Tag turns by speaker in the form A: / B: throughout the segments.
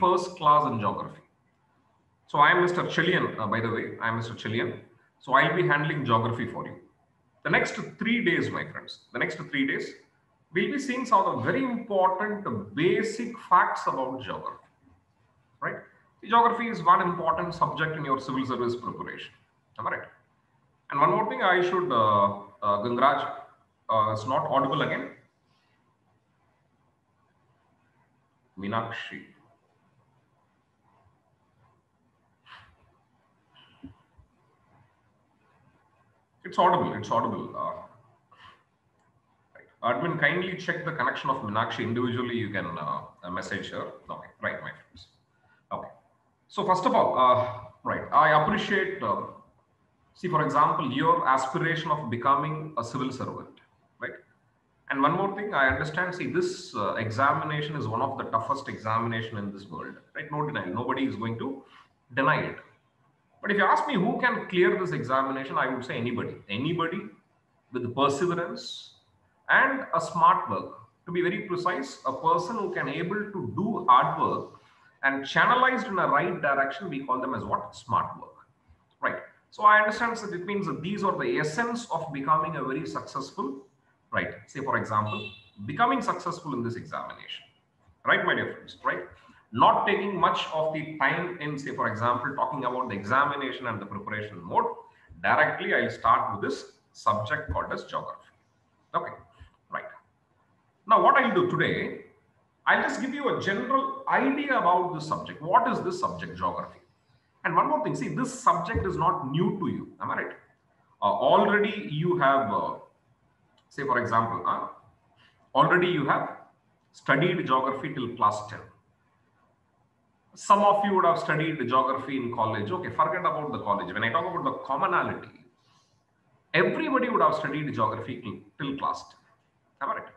A: first class in geography. So I am Mr. Ilanchezhian, uh, by the way, I am Mr. Ilanchezhian. So I'll be handling geography for you. The next three days, my friends, the next three days, we'll be seeing some of the very important basic facts about geography, right? Geography is one important subject in your civil service preparation, am I right? And one more thing I should, uh, uh, Gangraj, uh, it's not audible again. Meenakshi. It's audible. It's audible. Uh, right. Admin, kindly check the connection of Meenakshi individually. You can uh, message her. Okay, right, my friends. Okay. So first of all, uh, right, I appreciate. Uh, see, for example, your aspiration of becoming a civil servant, right? And one more thing, I understand. See, this uh, examination is one of the toughest examination in this world, right? No denial. Nobody is going to deny it. But if you ask me who can clear this examination, I would say anybody. Anybody with perseverance and a smart work. To be very precise, a person who can able to do hard work and channelized in a right direction, we call them as what? Smart work. Right. So I understand that it means that these are the essence of becoming a very successful, right? Say for example, becoming successful in this examination. Right, my dear friends, right? Not taking much of the time in, say, for example, talking about the examination and the preparation mode, directly I'll start with this subject called as geography. Okay, right. Now, what I'll do today, I'll just give you a general idea about this subject. What is this subject, geography? And one more thing, see, this subject is not new to you. Am I right? Uh, already you have, uh, say, for example, uh, already you have studied geography till class 10 some of you would have studied geography in college. Okay, forget about the college. When I talk about the commonality, everybody would have studied geography till, class 10. Am I right?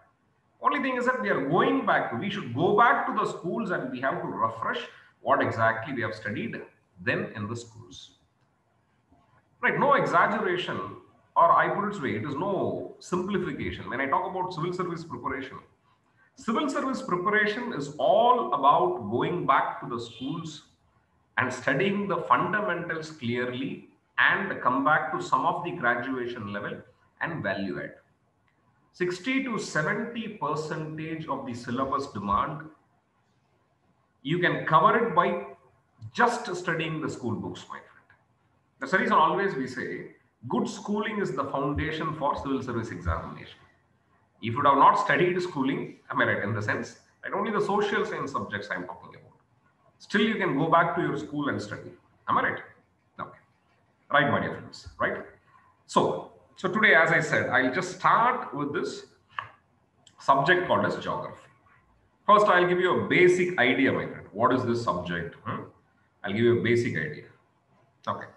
A: Only thing is that we are going back. We should go back to the schools and we have to refresh what exactly we have studied then in the schools. Right? No exaggeration, or I put it this way, it is no simplification. When I talk about civil service preparation, Civil service preparation is all about going back to the schools and studying the fundamentals clearly and come back to some of the graduation level and value add. 60 to 70 percentage of the syllabus demand, you can cover it by just studying the school books, my friend. The reason always we say good schooling is the foundation for civil service examination. If you have not studied schooling, am I right in the sense? Right? Only the social science subjects I'm talking about. Still, you can go back to your school and study. Am I right? Okay. Right, my dear friends. Right. So, so today, as I said, I'll just start with this subject called as geography. First, I'll give you a basic idea, my friend. What is this subject? Hmm? I'll give you a basic idea. Okay.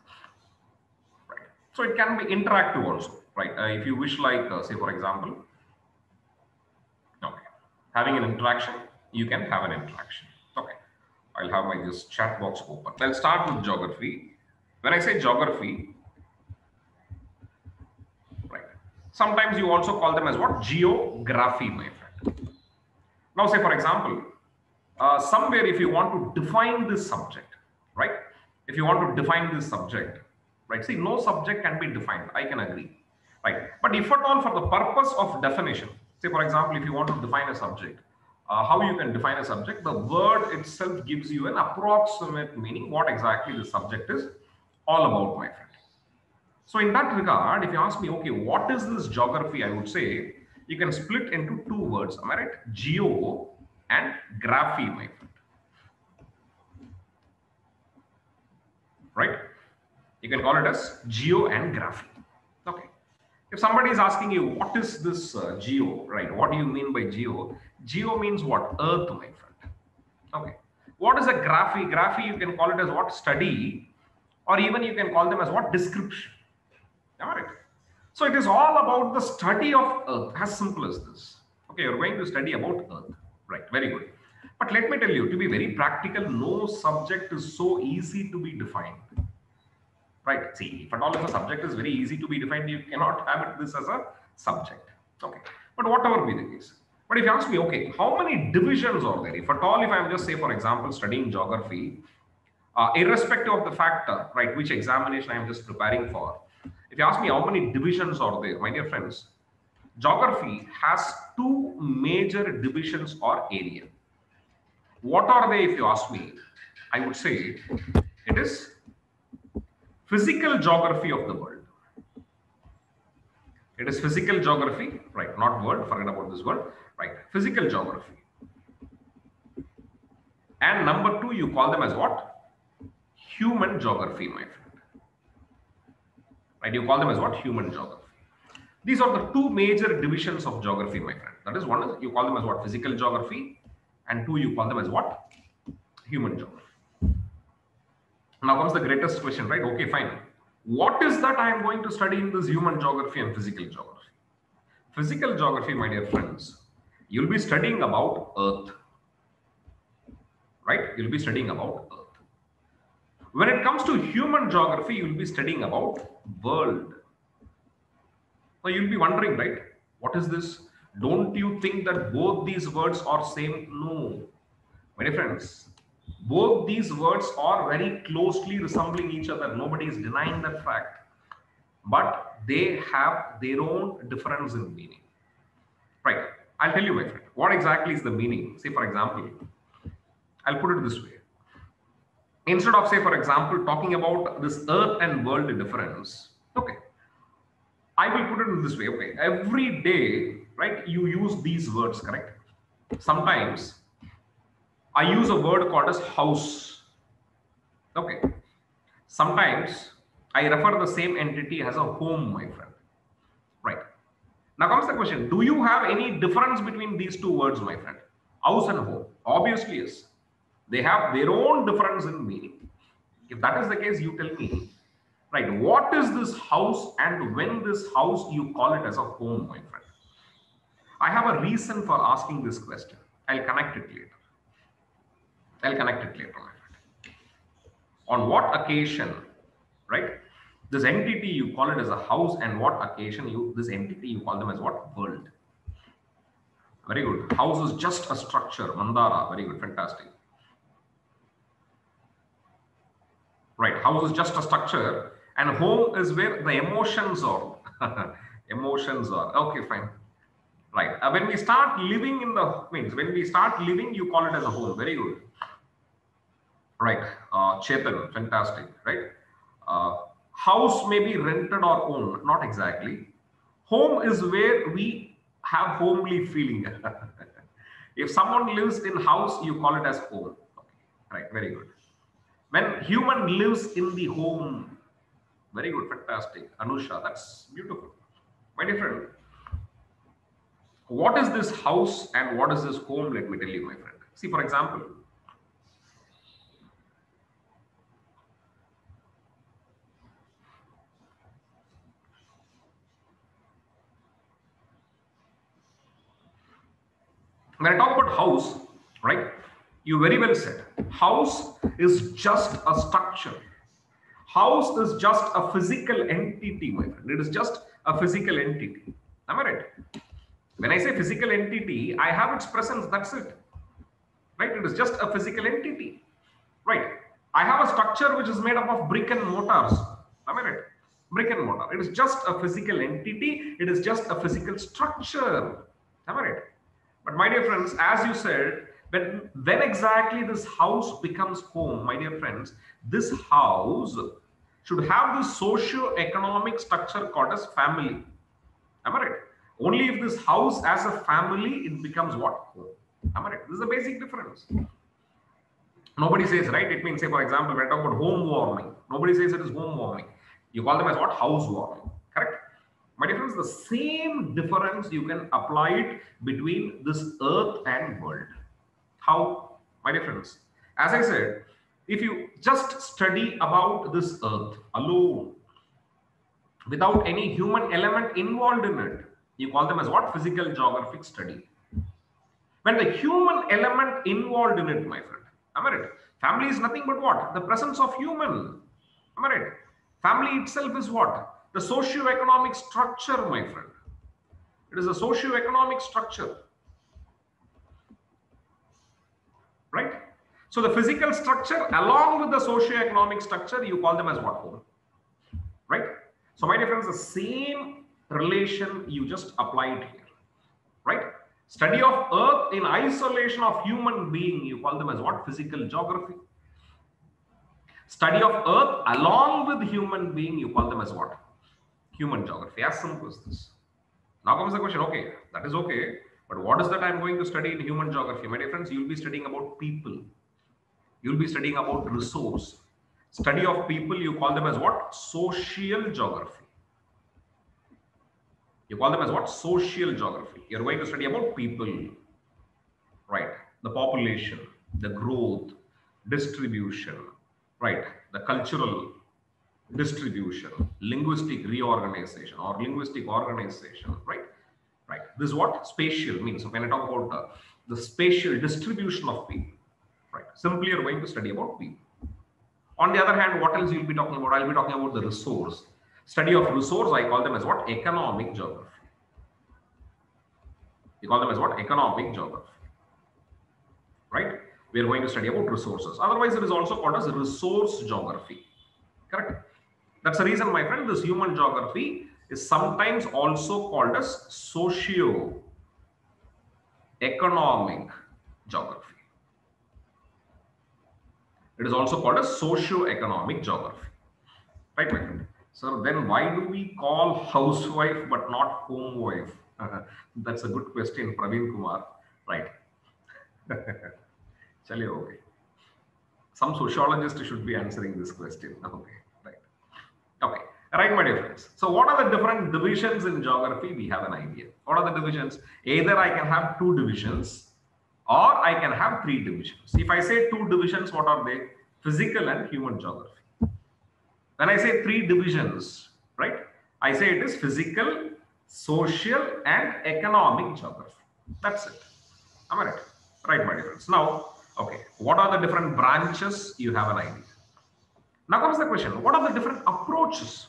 A: Right. So it can be interactive also, right? Uh, if you wish, like, uh, say, for example, having an interaction, you can have an interaction. Okay, I'll have my this chat box open. I'll start with geography. When I say geography, right, sometimes you also call them as what? Geography, my friend. Now, say for example, uh, somewhere if you want to define this subject, right? If you want to define this subject, right? See, no subject can be defined. I can agree, right? But if at all for the purpose of definition, say for example if you want to define a subject uh, how you can define a subject the word itself gives you an approximate meaning what exactly the subject is all about my friend. So in that regard if you ask me okay what is this geography i would say you can split into two words. Am i right? Geo and graphy my friend. Right? You can call it as geo and graphy if somebody is asking you, what is this uh, geo, right? What do you mean by geo? Geo means what? Earth, my friend. Okay. What is a graphy? Graphy, you can call it as what? Study, or even you can call them as what? Description. All right. So it is all about the study of Earth, as simple as this. Okay, you're going to study about Earth. Right, very good. But let me tell you, to be very practical, no subject is so easy to be defined right? See, if at all if a subject is very easy to be defined, you cannot have it this as a subject. Okay. But whatever be the case, But if you ask me, okay, how many divisions are there? If at all, if I'm just say, for example, studying geography, uh, irrespective of the factor, right, which examination I'm just preparing for, if you ask me how many divisions are there, my dear friends, geography has two major divisions or area. What are they, if you ask me? I would say it is physical geography of the world. It is physical geography, right? Not world, forget about this word, right? Physical geography. And number two, you call them as what? Human geography, my friend. Right? You call them as what? Human geography. These are the two major divisions of geography, my friend. That is one you call them as what? Physical geography. And two, you call them as what? Human geography. Now comes the greatest question, right? Okay, fine. What is that I am going to study in this human geography and physical geography? Physical geography, my dear friends, you'll be studying about Earth. Right? You'll be studying about Earth. When it comes to human geography, you'll be studying about world. So you'll be wondering, right? What is this? Don't you think that both these words are same? No. My dear friends, both these words are very closely resembling each other. Nobody is denying that fact. But they have their own difference in meaning. Right. I'll tell you, my friend, what exactly is the meaning? Say, for example, I'll put it this way. Instead of, say, for example, talking about this earth and world difference, okay, I will put it in this way. Okay, every day, right, you use these words, correct? Sometimes I use a word called as house. Okay. Sometimes I refer the same entity as a home, my friend. Right. Now comes the question, do you have any difference between these two words, my friend? House and home. Obviously, yes. They have their own difference in meaning. If that is the case, you tell me, right, what is this house and when this house you call it as a home, my friend? I have a reason for asking this question. I'll connect it later. I'll connect it later. On what occasion, right? This entity you call it as a house, and what occasion you this entity you call them as what world. Very good. House is just a structure. Mandara. Very good. Fantastic. Right. House is just a structure, and home is where the emotions are. emotions are. Okay, fine. Right. Uh, when we start living in the means when we start living, you call it as a home. Very good. Right. Uh, Chetan, fantastic. Right. Uh, house may be rented or owned. Not exactly. Home is where we have homely feeling. if someone lives in house, you call it as home. Okay. Right. Very good. When human lives in the home, very good, fantastic. Anusha, that's beautiful. My dear friend, what is this house and what is this home? Let me tell you, my friend. See, for example, when I talk about house, right? You very well said. House is just a structure. House is just a physical entity, my friend. It is just a physical entity. Am I right? When I say physical entity, I have its presence. That's it. Right? It is just a physical entity. Right? I have a structure which is made up of brick and mortars. Am I right? Brick and mortar. It is just a physical entity. It is just a physical structure. Am I right? But my dear friends, as you said, when, when exactly this house becomes home, my dear friends, this house should have the socio-economic structure called as family. Am I right? Only if this house as a family, it becomes what? Home. Am I right? This is the basic difference. Nobody says, right? It means, say, for example, when I talk about home warming, nobody says it is home warming. You call them as what? House warming. My difference, the same difference you can apply it between this earth and world. How? My difference. As I said, if you just study about this earth alone, without any human element involved in it, you call them as what? Physical geographic study. When the human element involved in it, my friend, am I right? Family is nothing but what? The presence of human. Am I right? Family itself is what? The socio-economic structure, my friend. It is a socio-economic structure. right? So the physical structure along with the socio-economic structure, you call them as what home, right? So my dear friends, the same relation you just applied here, right? Study of earth in isolation of human being, you call them as what? Physical geography. Study of earth along with human being, you call them as what? Human geography. As simple as this. Now comes the question, okay, that is okay. But what is that I'm going to study in human geography? My dear friends, you'll be studying about people. You'll be studying about resource. Study of people, you call them as what? Social geography. You call them as what? Social geography. You're going to study about people, right? The population, the growth, distribution, right? The cultural distribution, linguistic reorganization or linguistic organization, right? Right. This is what spatial means. So when I talk about uh, the spatial distribution of people, right? Simply you're going to study about people. On the other hand, what else you'll be talking about? I'll be talking about the resource. Study of resource, I call them as what? Economic geography. You call them as what? Economic geography. Right? We are going to study about resources. Otherwise, it is also called as resource geography. Correct? That's the reason, my friend, this human geography is sometimes also called as socio economic geography. It is also called as socio-economic geography. Right, my friend? So then why do we call housewife but not home wife? That's a good question, Praveen Kumar. Right. Chale, okay. Some sociologist should be answering this question. Okay. Okay. Right, my dear friends. So what are the different divisions in geography? We have an idea. What are the divisions? Either I can have two divisions or I can have three divisions. If I say two divisions, what are they? Physical and human geography. When I say three divisions, right? I say it is physical, social, and economic geography. That's it. Am I right? Right, my dear friends. Now, okay, what are the different branches? You have an idea. Now comes the question, what are the different approaches?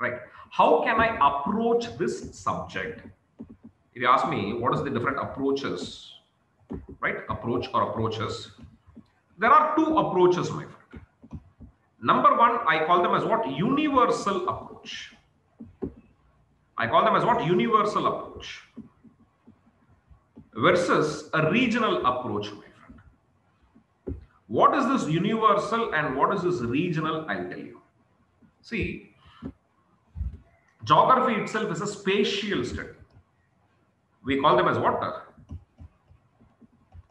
A: Right? How can I approach this subject? If you ask me, what is the different approaches? Right? Approach or approaches. There are two approaches, my friend. Number one, I call them as what? Universal approach. I call them as what? Universal approach. Versus a regional approach. What is this universal and what is this regional? I'll tell you. See, geography itself is a spatial study. We call them as what?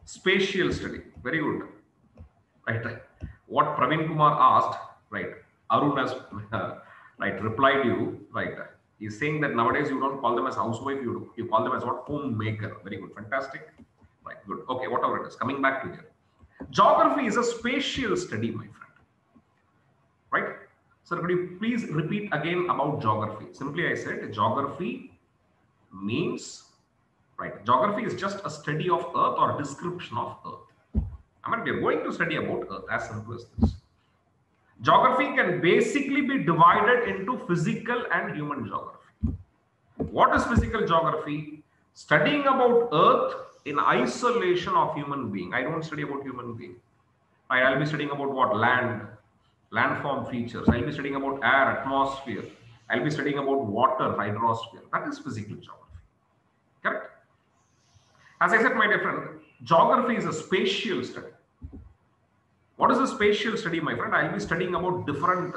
A: Spatial study. Very good. Right. What Praveen Kumar asked, right? Arun has uh, right replied you, right? He's saying that nowadays you don't call them as housewife, you you call them as what homemaker. Very good, fantastic. Right, good. Okay, whatever it is. Coming back to here. Geography is a spatial study, my friend. Right? Sir, could you please repeat again about geography? Simply I said geography means right. Geography is just a study of earth or description of earth. I mean, we are going to study about earth as simple as this. Geography can basically be divided into physical and human geography. What is physical geography? Studying about earth in isolation of human being. I don't study about human being. Right? I'll be studying about what? Land, landform features. I'll be studying about air, atmosphere. I'll be studying about water, hydrosphere. That is physical geography. Correct? As I said, my dear friend, geography is a spatial study. What is a spatial study, my friend? I'll be studying about different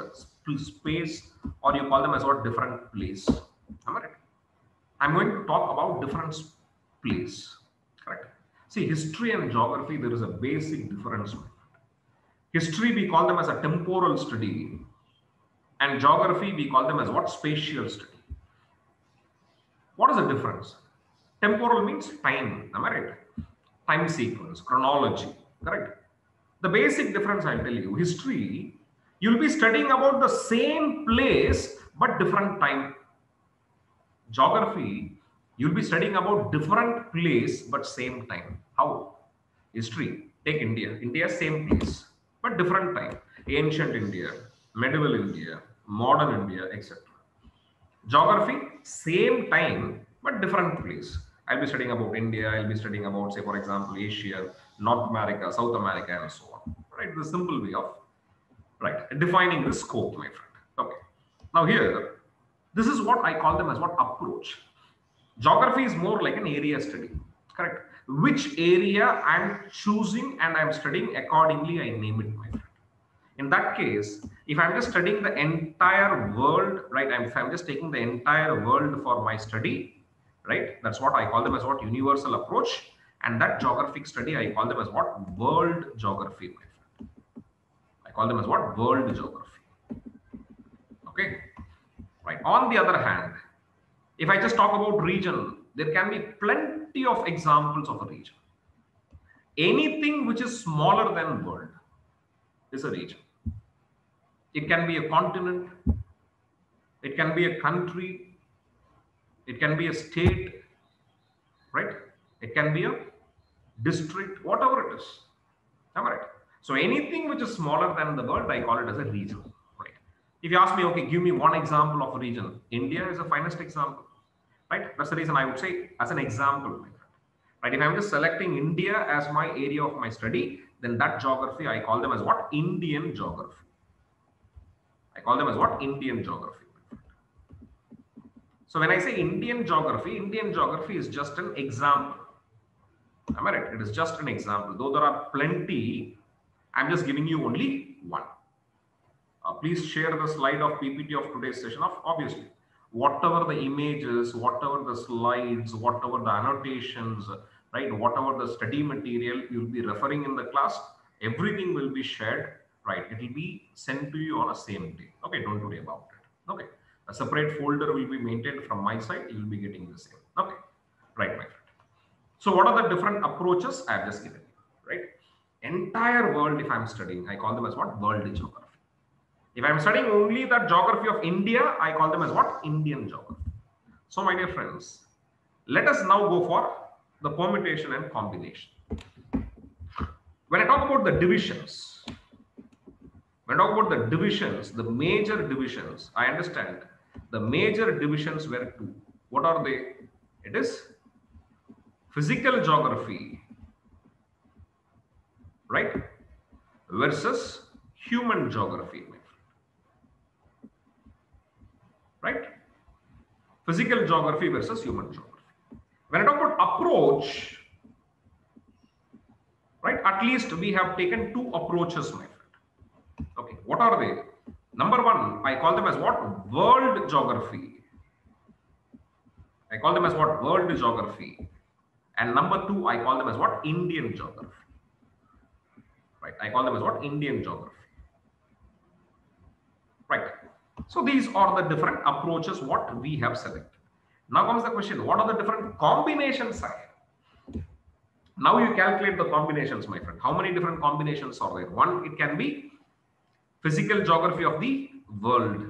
A: space, or you call them as what different place. Am I right? I'm going to talk about different place. See, history and geography, there is a basic difference. History, we call them as a temporal study, and geography, we call them as what spatial study. What is the difference? Temporal means time. Am I right? Time sequence, chronology. Correct the basic difference I'll tell you, history, you'll be studying about the same place but different time. Geography, you'll be studying about different place but same time. How? History, take India. India, same place but different time. Ancient India, medieval India, modern India, etc. Geography, same time but different place. I'll be studying about India, I'll be studying about, say, for example, Asia, North America, South America, and so on. Right? The simple way of right defining the scope, my friend. Okay. Now here, this is what I call them as what approach. Geography is more like an area study. Correct. Which area I'm choosing and I'm studying accordingly, I name it, my friend. In that case, if I'm just studying the entire world, right? I'm, I'm just taking the entire world for my study, right? That's what I call them as what universal approach. And that geographic study, I call them as what world geography, my friend. I call them as what world geography. Okay. Right. On the other hand, if I just talk about region, there can be plenty of examples of a region. Anything which is smaller than world is a region. It can be a continent, it can be a country, it can be a state, right? It can be a district, whatever it is. Am I right? So anything which is smaller than the world, I call it as a region. If you ask me, okay, give me one example of a region. India is the finest example. Right? That's the reason I would say as an example. Right? If I'm just selecting India as my area of my study, then that geography I call them as what? Indian geography. I call them as what? Indian geography. So when I say Indian geography, Indian geography is just an example. Am I right? It is just an example. Though there are plenty, I'm just giving you only please share the slide of PPT of today's session of obviously whatever the images, whatever the slides, whatever the annotations, right, whatever the study material you'll be referring in the class, everything will be shared right? It will be sent to you on a same day. Okay, don't worry about it. Okay, a separate folder will be maintained from my side. You will be getting the same. Okay, right, my friend. So what are the different approaches I have just given you, right? Entire world, if I'm studying, I call them as what? World geography. If I'm studying only the geography of India, I call them as what? Indian geography. So my dear friends, let us now go for the permutation and combination. When I talk about the divisions, when I talk about the divisions, the major divisions, I understand the major divisions were two. What are they? It is physical geography, right? Versus human geography, right? Physical geography versus human geography. When I talk about approach, right? At least we have taken two approaches, my friend. Okay, what are they? Number one, I call them as what? World geography. I call them as what? World geography. And number two, I call them as what? Indian geography. Right, I call them as what? Indian geography. Right. So these are the different approaches what we have selected. Now comes the question, what are the different combinations I have? Now you calculate the combinations, my friend. How many different combinations are there? One, it can be physical geography of the world.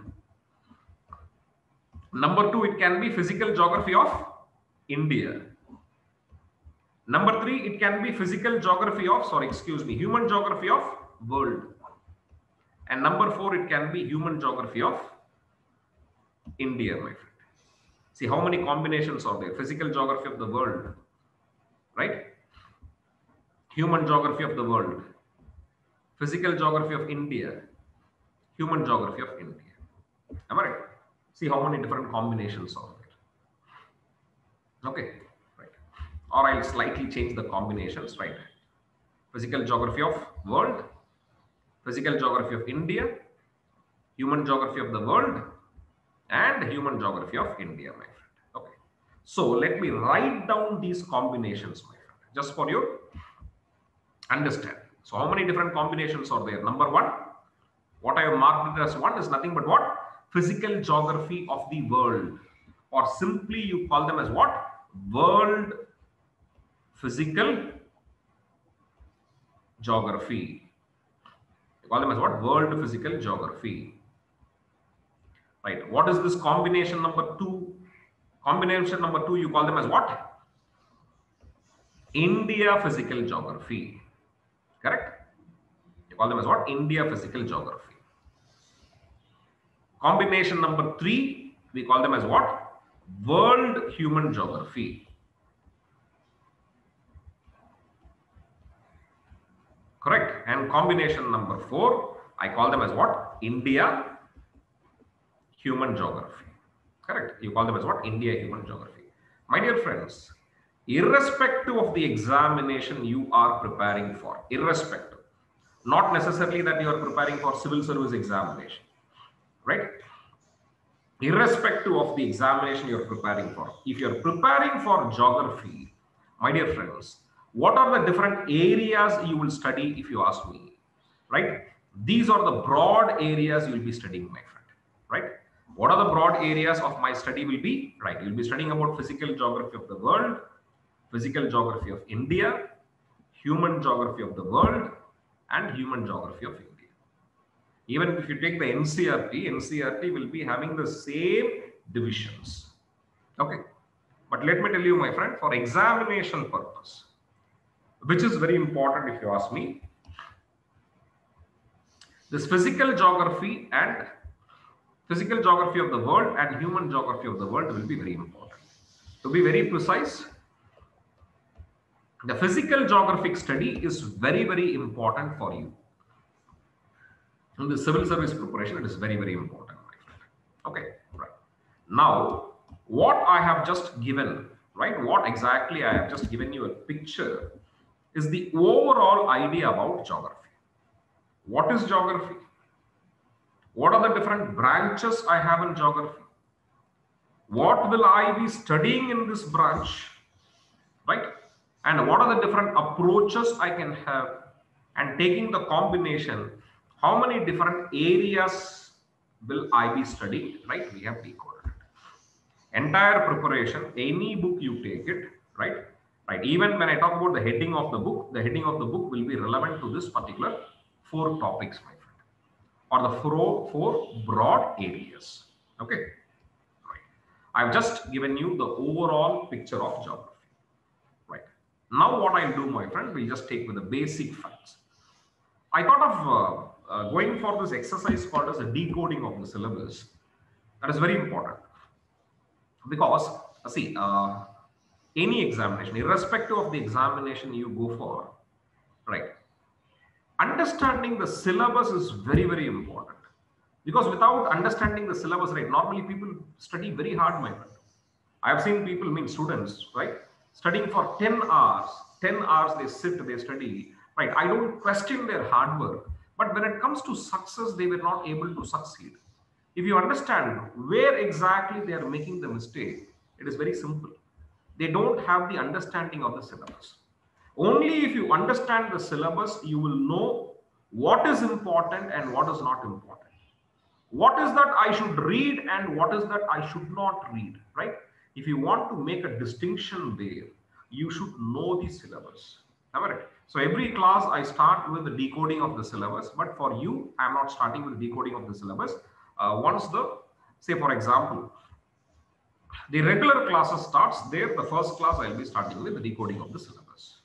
A: Number two, it can be physical geography of India. Number three, it can be physical geography of, sorry, excuse me, human geography of world. And number four, it can be human geography of India, my friend. See how many combinations are there? Physical geography of the world, right? Human geography of the world, physical geography of India, human geography of India. Am I right? See how many different combinations are there. Okay, right. Or I'll slightly change the combinations, right? Physical geography of world, physical geography of India, human geography of the world, and human geography of India, my friend. Okay. So let me write down these combinations, my friend, just for you understand. So how many different combinations are there? Number one, what I have marked as one is nothing but what? Physical geography of the world. Or simply you call them as what? World physical geography. Call them as what? World physical geography. Right. What is this combination number two? Combination number two, you call them as what? India physical geography. Correct? You call them as what? India physical geography. Combination number three, we call them as what? World Human Geography. Correct. And combination number four, I call them as what? India human geography. Correct. You call them as what? India human geography. My dear friends, irrespective of the examination you are preparing for, irrespective, not necessarily that you are preparing for civil service examination, right? Irrespective of the examination you're preparing for, if you're preparing for geography, my dear friends, what are the different areas you will study if you ask me, right? These are the broad areas you'll be studying, my friend, right? What are the broad areas of my study will be, right? You'll be studying about physical geography of the world, physical geography of India, human geography of the world, and human geography of India. Even if you take the NCERT, NCERT will be having the same divisions. Okay. But let me tell you, my friend, for examination purpose, which is very important if you ask me, this physical geography and physical geography of the world and human geography of the world will be very important. To be very precise, the physical geographic study is very, very important for you. In the civil service preparation, it is very, very important. Okay, right. Now, what I have just given, right? What exactly I have just given you a picture is the overall idea about geography. What is geography? What are the different branches I have in geography? What will I be studying in this branch? Right? And what are the different approaches I can have? And taking the combination, how many different areas will I be studying? Right? We have decoded it. Entire preparation, any book you take it, right? Right. Even when I talk about the heading of the book, the heading of the book will be relevant to this particular four topics, my friend, or the four, four broad areas. Okay. Right. I've just given you the overall picture of geography. Right. Now what I'll do, my friend, we'll just take with the basic facts. I thought of uh, uh, going for this exercise called as a decoding of the syllabus. That is very important. Because, uh, see, uh, any examination, irrespective of the examination you go for, right, understanding the syllabus is very, very important. Because without understanding the syllabus, right, normally people study very hard, my friend. I have seen people, mean students, right, studying for 10 hours, 10 hours they sit, they study, right. I don't question their hard work, but when it comes to success, they were not able to succeed. If you understand where exactly they are making the mistake, it is very simple. They don't have the understanding of the syllabus. Only if you understand the syllabus, you will know what is important and what is not important. What is that I should read and what is that I should not read, right? If you want to make a distinction there, you should know the syllabus. Right. So every class I start with the decoding of the syllabus, but for you, I'm not starting with decoding of the syllabus. Uh, once the, say for example, the regular classes starts there, the first class I'll be starting with the decoding of the syllabus.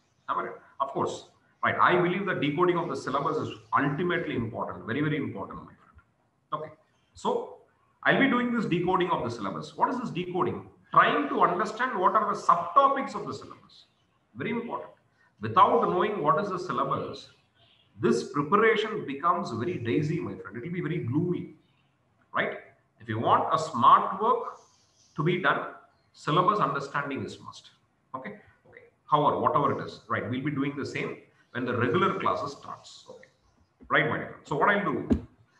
A: Of course, right. I believe the decoding of the syllabus is ultimately important, very, very important, my friend. Okay. So I'll be doing this decoding of the syllabus. What is this decoding? Trying to understand what are the subtopics of the syllabus. Very important. Without knowing what is the syllabus, this preparation becomes very daisy, my friend. It will be very gloomy, right? If you want a smart work to be done, syllabus understanding is must. Okay. Okay. However, whatever it is, right? We'll be doing the same when the regular classes starts. Okay. Right, my dear. So what I'll do,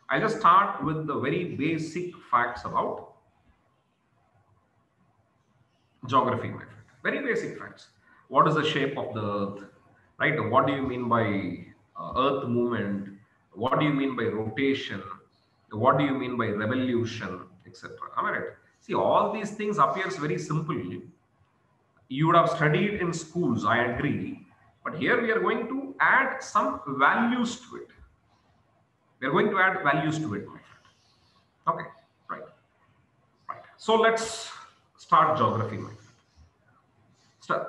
A: I'll just start with the very basic facts about geography, my friend. Very basic facts. What is the shape of the earth? Right? What do you mean by uh, earth movement? What do you mean by rotation? What do you mean by revolution, etc. Am I right? See, all these things appears very simple. you would have studied in schools, I agree. But here we are going to add some values to it. We are going to add values to it. Okay, right. Right. So let's start geography.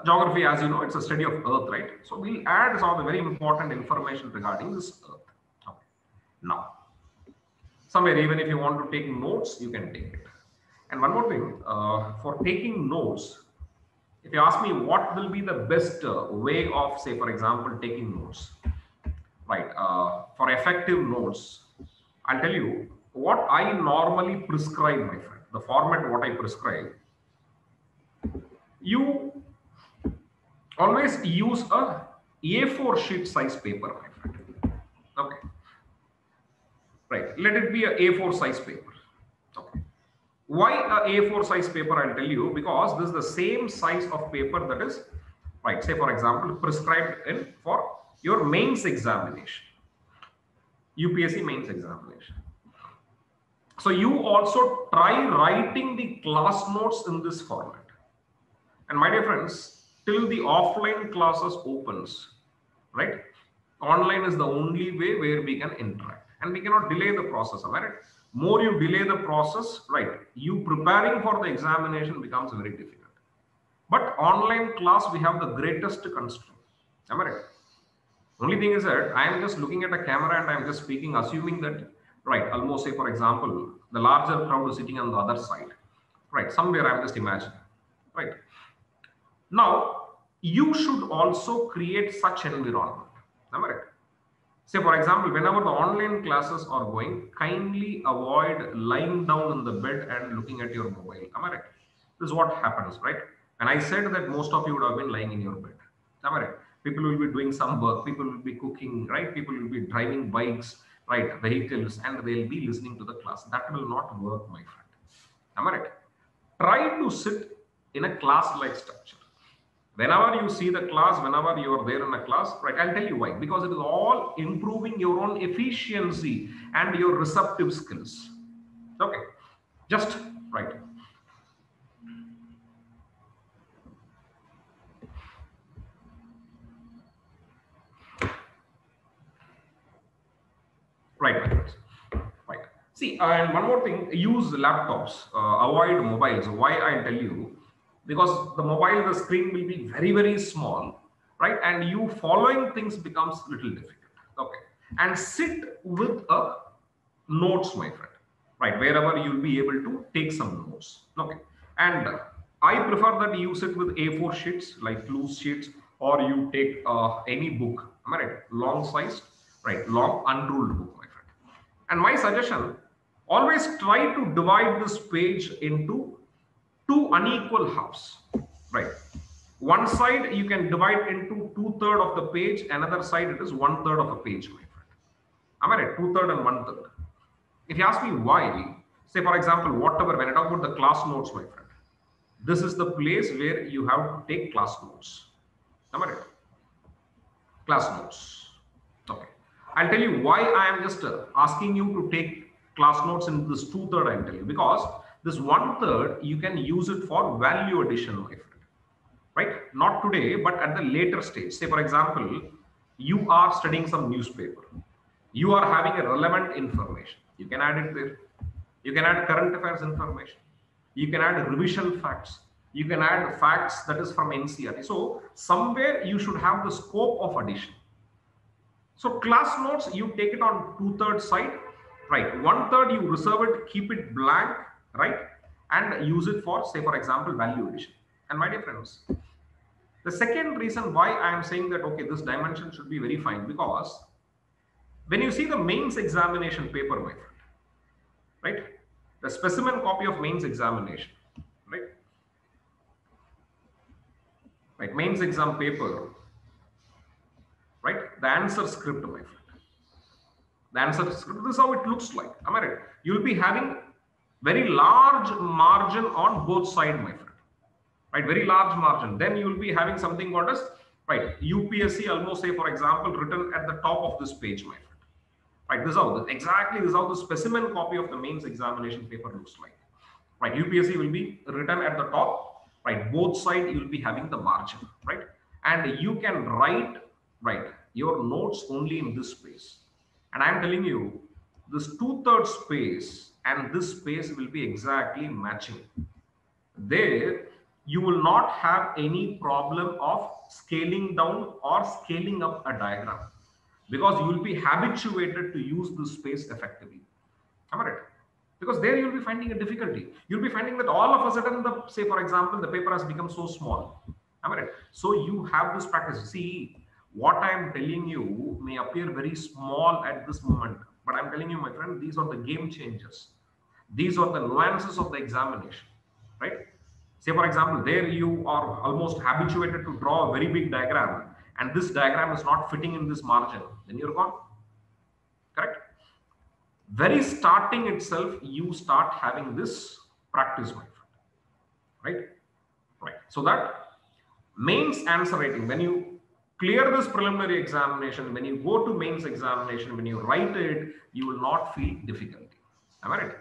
A: Geography, as you know, it's a study of Earth, right? So we'll add some of the very important information regarding this Earth. Okay. Now, somewhere, even if you want to take notes, you can take it. And one more thing, uh, for taking notes, if you ask me what will be the best uh, way of say for example taking notes right, uh, for effective notes, I'll tell you what I normally prescribe, my friend, the format what I prescribe. You always use a A4 sheet size paper, my friend. Okay. Right. Let it be a A4 size paper. Okay. Why a A4 size paper? I'll tell you because this is the same size of paper that is right. Say for example, prescribed in for your mains examination, UPSC mains examination. So you also try writing the class notes in this format. And my dear friends, till the offline classes opens, right? Online is the only way where we can interact and we cannot delay the process, am I right? More you delay the process, right? You preparing for the examination becomes very difficult. But online class, we have the greatest constraint. Am I right? Only thing is that I am just looking at a camera and I am just speaking, assuming that, right, almost say, for example, the larger crowd is sitting on the other side, right? Somewhere I am just imagining, right? Now, you should also create such an environment. Am I right? Say, for example, whenever the online classes are going, kindly avoid lying down in the bed and looking at your mobile. Am I right? This is what happens, right? And I said that most of you would have been lying in your bed. Am I right? People will be doing some work, people will be cooking, right? People will be driving bikes, right? Vehicles, and they'll be listening to the class. That will not work, my friend. Am I right? Try to sit in a class-like structure whenever you see the class whenever you are there in a class right i'll tell you why. Because it is all improving your own efficiency and your receptive skills. Okay just right. Right right. See and one more thing use laptops uh, avoid mobiles. Why i tell you because the mobile the screen will be very very small right? And you following things becomes little difficult. Okay. And sit with a notes my friend right? Wherever you'll be able to take some notes. Okay. And i prefer that you sit with a4 sheets like loose sheets or you take uh, any book. Am i right? Long sized right? Long unruled book my friend. And my suggestion always try to divide this page into two unequal halves, right? One side you can divide into two third of the page, another side it is one third of a page, my friend. Am I right? Two third and one third. If you ask me why, say for example, whatever, when I talk about the class notes, my friend, this is the place where you have to take class notes. Am I right? Class notes. Okay. I'll tell you why I am just uh, asking you to take class notes in this two third. I'll tell you because this one third, you can use it for value addition, my friend. Right? Not today, but at the later stage. Say, for example, you are studying some newspaper. You are having a relevant information. You can add it there. You can add current affairs information. You can add revision facts. You can add facts that is from NCERT. So somewhere you should have the scope of addition. So class notes, you take it on two thirds side, right? One third you reserve it, keep it blank, right? And use it for, say, for example, value addition. And my dear friends, the second reason why I am saying that, okay, this dimension should be very fine because when you see the mains examination paper, my friend, right? The specimen copy of mains examination, right? Right, mains exam paper, right? The answer script, my friend. The answer script, this is how it looks like. Am I right? You'll be having very large margin on both side, my friend. Right, very large margin. Then you will be having something called as right UPSC almost say for example written at the top of this page, my friend. Right, this is how exactly this is how the specimen copy of the mains examination paper looks like. Right, UPSC will be written at the top. Right, both side you will be having the margin. Right, and you can write right your notes only in this space. And I am telling you, this two-thirds space and this space will be exactly matching. There, you will not have any problem of scaling down or scaling up a diagram because you will be habituated to use this space effectively. Am I right? Because there you'll be finding a difficulty. You'll be finding that all of a sudden, the say for example, the paper has become so small. Am I right? So you have this practice. See, what I'm telling you may appear very small at this moment, but I'm telling you, my friend, these are the game changers. These are the nuances of the examination, right? Say, for example, there you are almost habituated to draw a very big diagram, and this diagram is not fitting in this margin, then you're gone. Correct? Very starting itself, you start having this practice, my friend. Right? Right. So that mains answer writing, when you clear this preliminary examination, when you go to mains examination, when you write it, you will not feel difficulty. Am I right?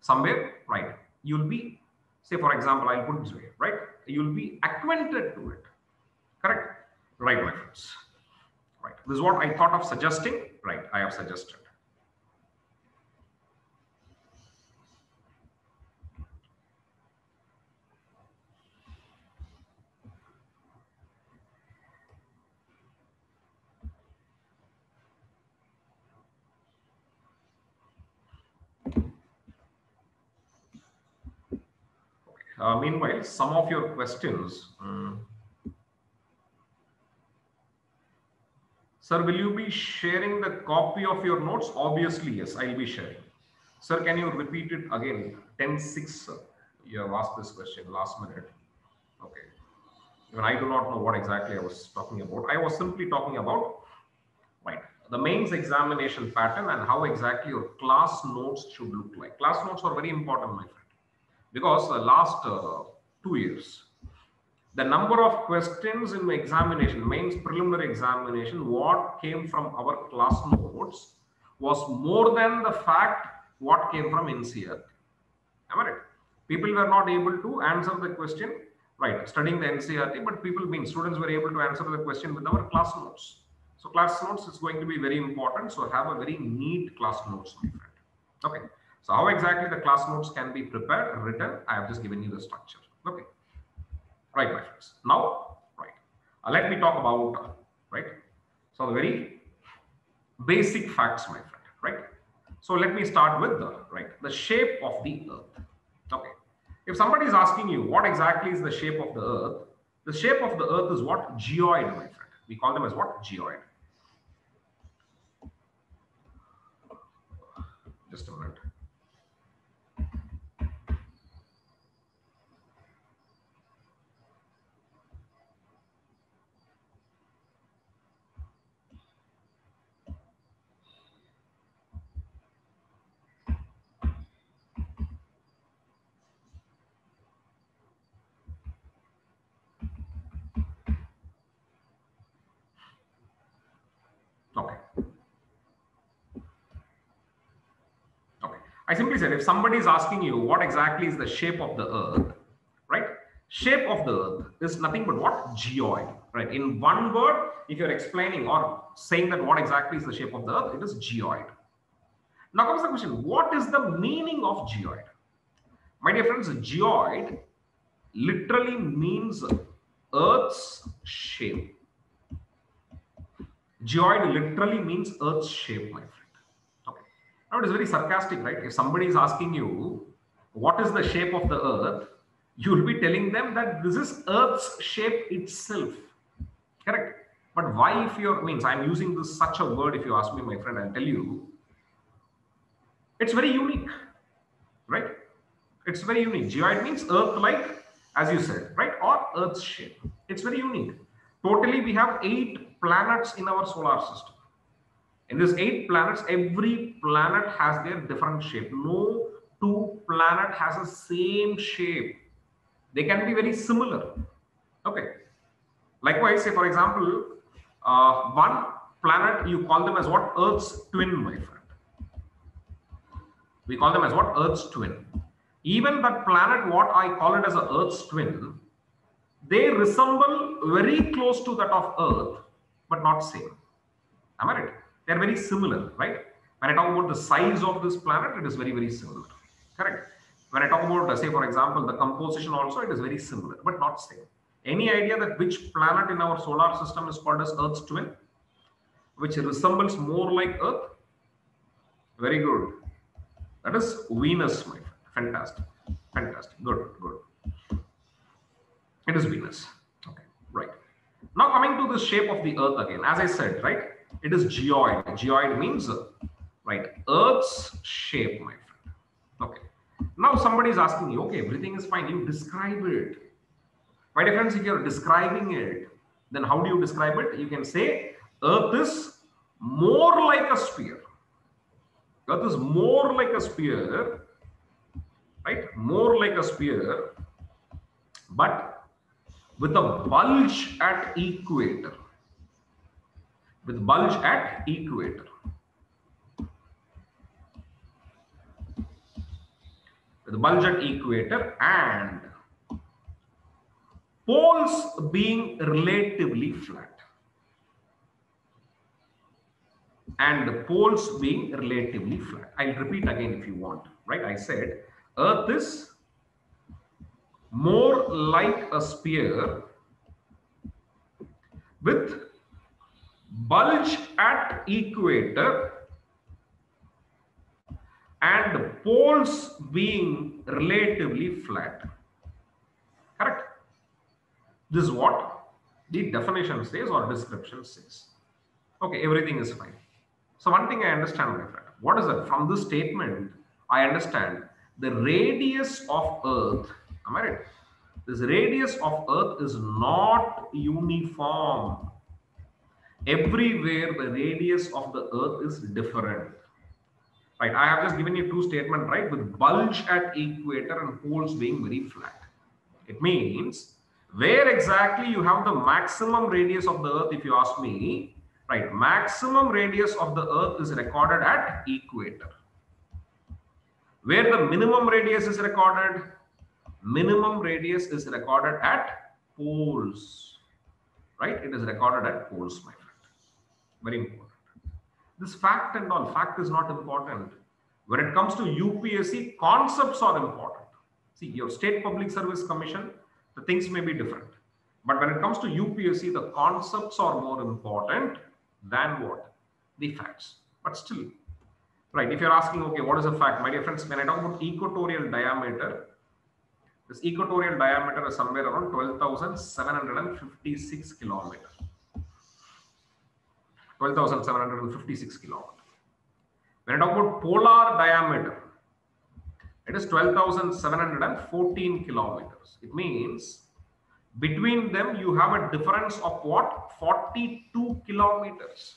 A: Somewhere, right. You'll be, say for example, I'll put this way, right? You'll be acquainted to it. Correct? Right, my friends. Right. This is what I thought of suggesting. Right. I have suggested. Uh, meanwhile, some of your questions. Um, Sir, will you be sharing the copy of your notes? Obviously, yes, I'll be sharing. Sir, can you repeat it again? 10-6, sir. You have asked this question last minute. Okay. Even I do not know what exactly I was talking about. I was simply talking about, right, the mains examination pattern and how exactly your class notes should look like. Class notes are very important, my friend because the last uh, two years, the number of questions in the examination, mains preliminary examination, what came from our class notes was more than the fact what came from NCERT. Am I right? People were not able to answer the question, right, studying the NCERT, but people, mean students were able to answer the question with our class notes. So class notes is going to be very important. So have a very neat class notes, my friend. Okay. So how exactly the class notes can be prepared, written, I have just given you the structure. Okay. Right, my friends. Now, right. Uh, let me talk about, uh, right. So the very basic facts, my friend, right. So let me start with the, right, the shape of the earth. Okay. If somebody is asking you what exactly is the shape of the earth, the shape of the earth is what? Geoid, my friend. We call them as what? Geoid. Just a minute. Okay. Okay. I simply said if somebody is asking you what exactly is the shape of the earth, right? Shape of the earth is nothing but what? Geoid, right? In one word, if you're explaining or saying that what exactly is the shape of the earth, it is geoid. Now comes the question, what is the meaning of geoid? My dear friends, geoid literally means earth's shape Geoid literally means Earth's shape, my friend. Okay. Now it is very sarcastic, right? If somebody is asking you, what is the shape of the Earth? You will be telling them that this is Earth's shape itself. Correct? But why, if you're, means I'm using this such a word, if you ask me, my friend, I'll tell you, it's very unique, right? It's very unique. Geoid means Earth-like, as you said, right? Or Earth's shape. It's very unique. Totally, we have eight planets in our solar system. In these eight planets, every planet has their different shape. No two planet has the same shape. They can be very similar. Okay. Likewise, say for example, uh, one planet you call them as what? Earth's twin, my friend. We call them as what? Earth's twin. Even that planet, what I call it as a Earth's twin, they resemble very close to that of Earth, but not same. Am I right? They're very similar, right? When I talk about the size of this planet, it is very, very similar. Correct. When I talk about, uh, say, for example, the composition also, it is very similar, but not same. Any idea that which planet in our solar system is called as Earth's twin? Which resembles more like Earth? Very good. That is Venus, my friend. Fantastic. Fantastic. Good, good. It is Venus. Now coming to the shape of the earth again, as I said, right? It is geoid. Geoid means, right, earth's shape, my friend. Okay. Now somebody is asking you, okay, everything is fine. You describe it. My dear friends, if you're describing it, then how do you describe it? You can say earth is more like a sphere. Earth is more like a sphere, right? More like a sphere, but with a bulge at equator. With bulge at equator. With bulge at equator and poles being relatively flat. and the poles being relatively flat. I'll repeat again if you want, right? I said Earth is more like a sphere with bulge at equator and poles being relatively flat. Correct? This is what the definition says or description says. Okay, everything is fine. So one thing I understand, my friend, what is that? From this statement, I understand the radius of Earth. Am I right? This radius of Earth is not uniform. Everywhere the radius of the Earth is different. Right? I have just given you two statements, right? With bulge at equator and poles being very flat. It means where exactly you have the maximum radius of the Earth, if you ask me, right maximum radius of the earth is recorded at equator where the minimum radius is recorded minimum radius is recorded at poles right it is recorded at poles my friend very important this fact and all fact is not important when it comes to upsc concepts are important see your state public service commission the things may be different but when it comes to upsc the concepts are more important than what? The facts. But still, right, if you're asking, okay, what is a fact? My dear friends, when I talk about equatorial diameter, this equatorial diameter is somewhere around 12,756 kilometers. 12,756 kilometers. When I talk about polar diameter, it is 12,714 kilometers. It means between them, you have a difference of what? 42 kilometers.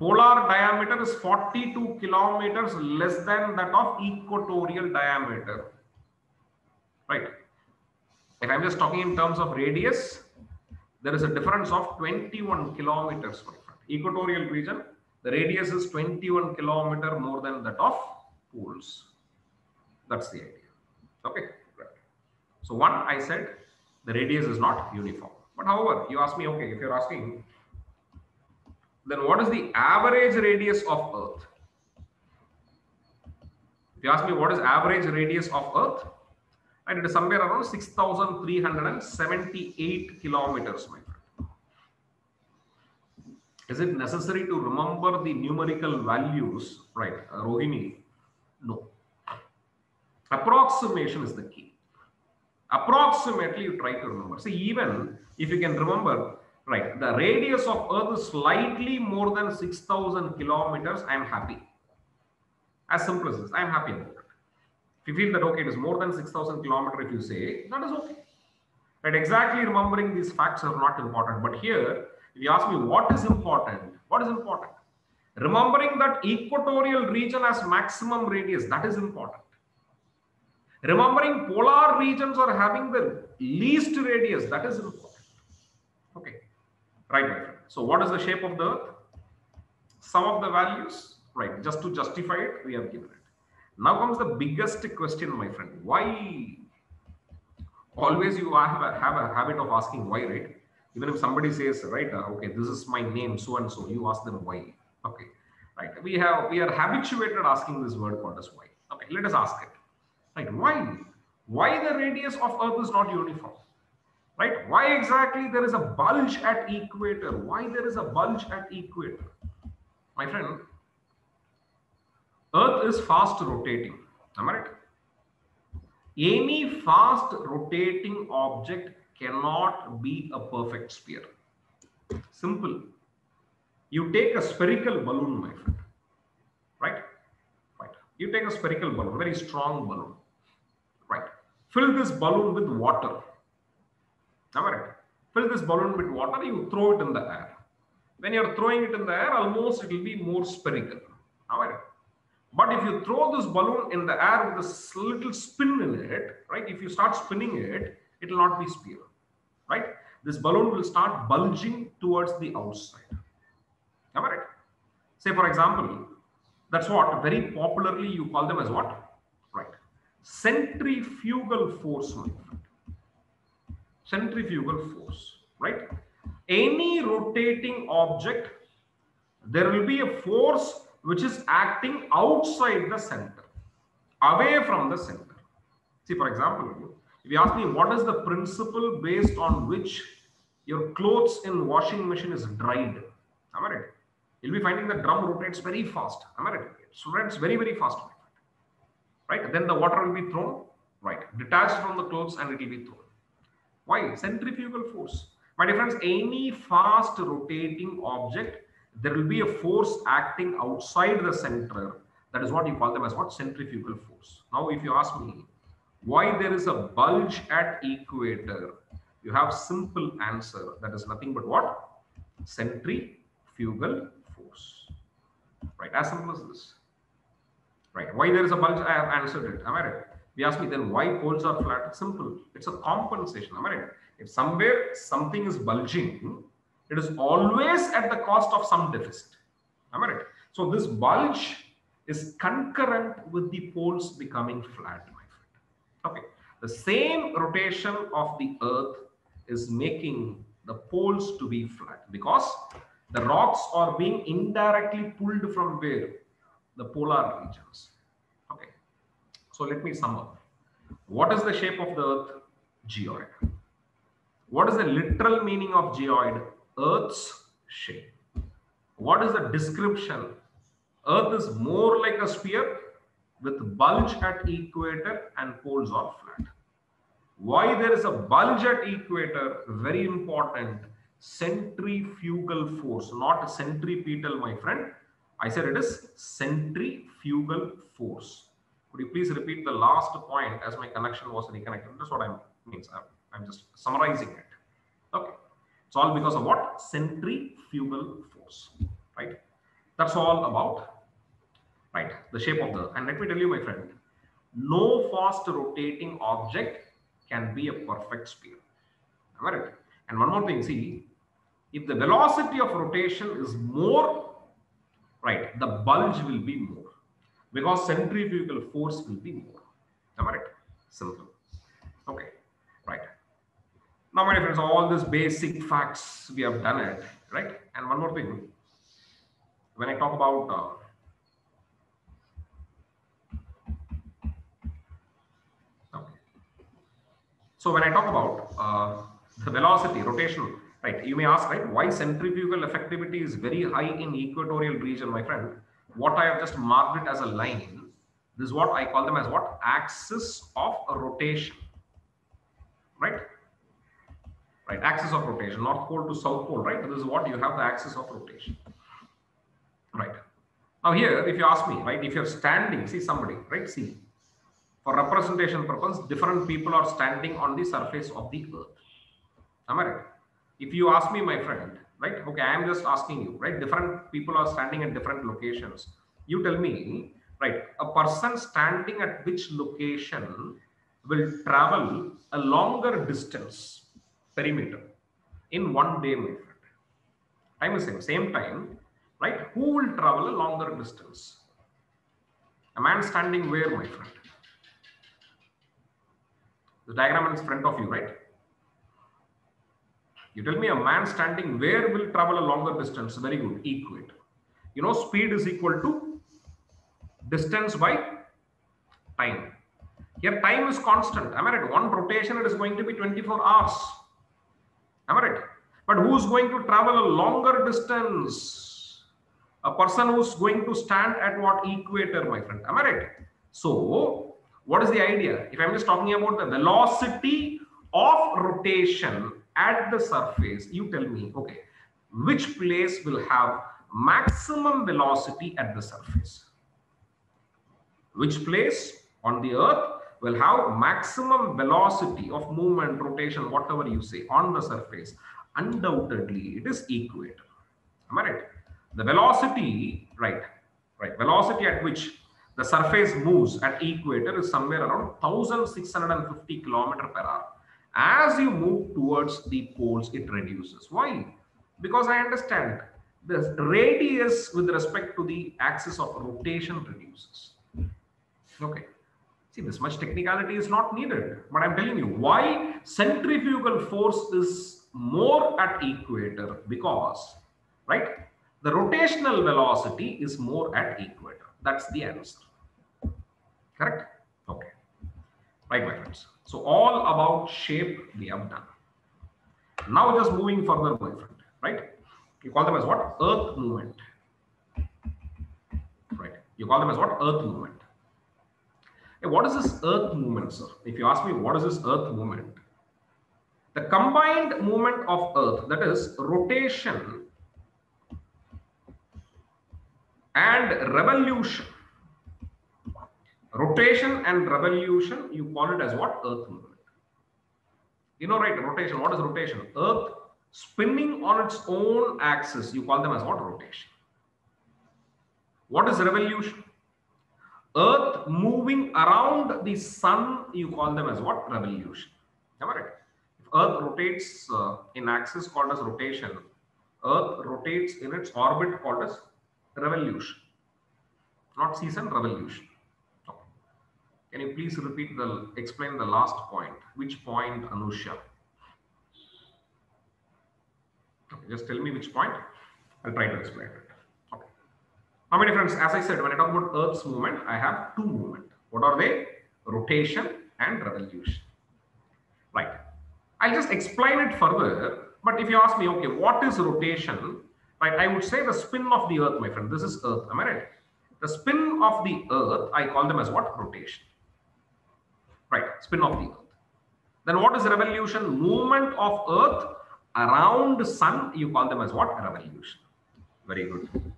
A: Polar diameter is 42 kilometers less than that of equatorial diameter. Right. If I'm just talking in terms of radius, there is a difference of 21 kilometers. Equatorial region, the radius is 21 kilometer more than that of poles. That's the idea. Okay. right. So one, I said the radius is not uniform. But however, you ask me, okay, if you're asking, then what is the average radius of Earth? If you ask me what is average radius of Earth, and it is somewhere around 6,378 kilometers, my friend. Is it necessary to remember the numerical values, right, uh, Rohini? No. Approximation is the key approximately you try to remember. See, even if you can remember, right, the radius of Earth is slightly more than 6,000 kilometers, I am happy. As simple as this, I am happy. If you feel that, okay, it is more than 6,000 kilometers, if you say, that is okay. Right, exactly remembering these facts are not important. But here, if you ask me what is important, what is important? Remembering that equatorial region has maximum radius, that is important. Remembering polar regions are having the least radius, that is important. Okay, right. So what is the shape of the earth? Some of the values, right, just to justify it, we have given it. Now comes the biggest question, my friend. Why? Always you have a, have a habit of asking why, right? Even if somebody says, right, uh, okay, this is my name, so and so, you ask them why. Okay, right. We have we are habituated asking this word called as why. Okay, let us ask it. Right? Why? Why the radius of Earth is not uniform? Right? Why exactly there is a bulge at equator? Why there is a bulge at equator? My friend, Earth is fast rotating. Am I right? Any fast rotating object cannot be a perfect sphere. Simple. You take a spherical balloon, my friend. Right? Right. You take a spherical balloon, very strong balloon. Right. Fill this balloon with water. Am I right? Fill this balloon with water, you throw it in the air. When you're throwing it in the air, almost it will be more spherical. Am I right? But if you throw this balloon in the air with a little spin in it, right? If you start spinning it, it will not be sphere, right? This balloon will start bulging towards the outside. Am I right? Say, for example, that's what very popularly you call them as what? Right. Centrifugal force, Centrifugal force, right? Any rotating object, there will be a force which is acting outside the center, away from the center. See, for example, if you ask me what is the principle based on which your clothes in washing machine is dried, am I right? You'll be finding the drum rotates very fast. Am I right? It rotates very, very fast. Right? Then the water will be thrown, right? Detached from the clothes and it will be thrown. Why? Centrifugal force. My dear friends, any fast rotating object there will be a force acting outside the center. That is what you call them as what? Centrifugal force. Now, if you ask me why there is a bulge at equator, you have simple answer. That is nothing but what? Centrifugal force. Right, as simple as this. Right, why there is a bulge? I have answered it. Am I right? We ask me then why poles are flat? Simple. It's a compensation. Am I right? If somewhere something is bulging, it is always at the cost of some deficit. Am I right? So this bulge is concurrent with the poles becoming flat, my friend. Okay. The same rotation of the earth is making the poles to be flat because the rocks are being indirectly pulled from where? The polar regions. Okay. So let me sum up. What is the shape of the earth? Geoid. What is the literal meaning of geoid? Earth's shape. What is the description? Earth is more like a sphere with bulge at equator and poles are flat. Why there is a bulge at equator? Very important. Centrifugal force, not centripetal, my friend. I said it is centrifugal force. Could you please repeat the last point as my connection was reconnected? That's what I means. I'm, I'm just summarizing it. Okay. It's all because of what? Centrifugal force, right? That's all about, right, the shape of the, and let me tell you, my friend, no fast rotating object can be a perfect sphere. Am I right? And one more thing, see, if the velocity of rotation is more, right, the bulge will be more because centrifugal force will be more. Am I right? Simple. Okay. Now, my friends, all these basic facts, we have done it, right? And one more thing, when I talk about uh. So when I talk about uh, the velocity, rotation, right? You may ask, right, why centrifugal effectivity is very high in equatorial region, my friend? What I have just marked it as a line. This is what I call them as what? Axis of rotation, right? Right? Axis of rotation, North Pole to South Pole, right? This is what you have the axis of rotation, right? Now here, if you ask me, right, if you're standing, see somebody, right, see, for representation purpose, different people are standing on the surface of the earth. Am I right? If you ask me, my friend, right, okay, I am just asking you, right, different people are standing at different locations. You tell me, right, a person standing at which location will travel a longer distance perimeter in one day, my friend. Time is same, same time, right? Who will travel a longer distance? A man standing where, my friend? The diagram is in front of you, right? You tell me a man standing where will travel a longer distance? Very good, equate. You know, speed is equal to distance by time. Here, time is constant. Am I right? One rotation, it is going to be 24 hours. Am I right? But who's going to travel a longer distance? A person who's going to stand at what equator, my friend? Am I right? So, what is the idea? If I'm just talking about the velocity of rotation at the surface, you tell me, okay, which place will have maximum velocity at the surface? Which place on the earth will have maximum velocity of movement, rotation, whatever you say on the surface? Undoubtedly, it is equator. Am I right? The velocity, right, right, velocity at which the surface moves at equator is somewhere around 1650 kilometer per hour. As you move towards the poles, it reduces. Why? Because I understand the radius with respect to the axis of rotation reduces. Okay. See, this much technicality is not needed. But I'm telling you why centrifugal force is more at equator because, right, the rotational velocity is more at equator. That's the answer. Correct? Okay. Right, my friends. So all about shape we have done. Now just moving further, my friend. Right? You call them as what? Earth movement. Right. You call them as what? Earth movement. Hey, what is this earth movement, sir? If you ask me, what is this earth movement? The combined movement of earth, that is rotation and revolution. Rotation and revolution you call it as what? Earth movement. You know right rotation. What is rotation? Earth spinning on its own axis you call them as what? Rotation. What is revolution earth moving around the sun you call them as what revolution am i right if earth rotates uh, in axis called as rotation earth rotates in its orbit called as revolution not season revolution can you please repeat the, explain the last point? Which point, Anusha? Okay, just tell me which point. I'll try to explain it. Now, my friends, as I said, when I talk about Earth's movement, I have two movement. What are they? Rotation and revolution. Right. I'll just explain it further. But if you ask me, okay, what is rotation? Right, I would say the spin of the Earth, my friend. This is Earth. Am I right? The spin of the Earth, I call them as what? Rotation right spin of the earth then what is revolution movement of earth around sun you call them as what revolution very good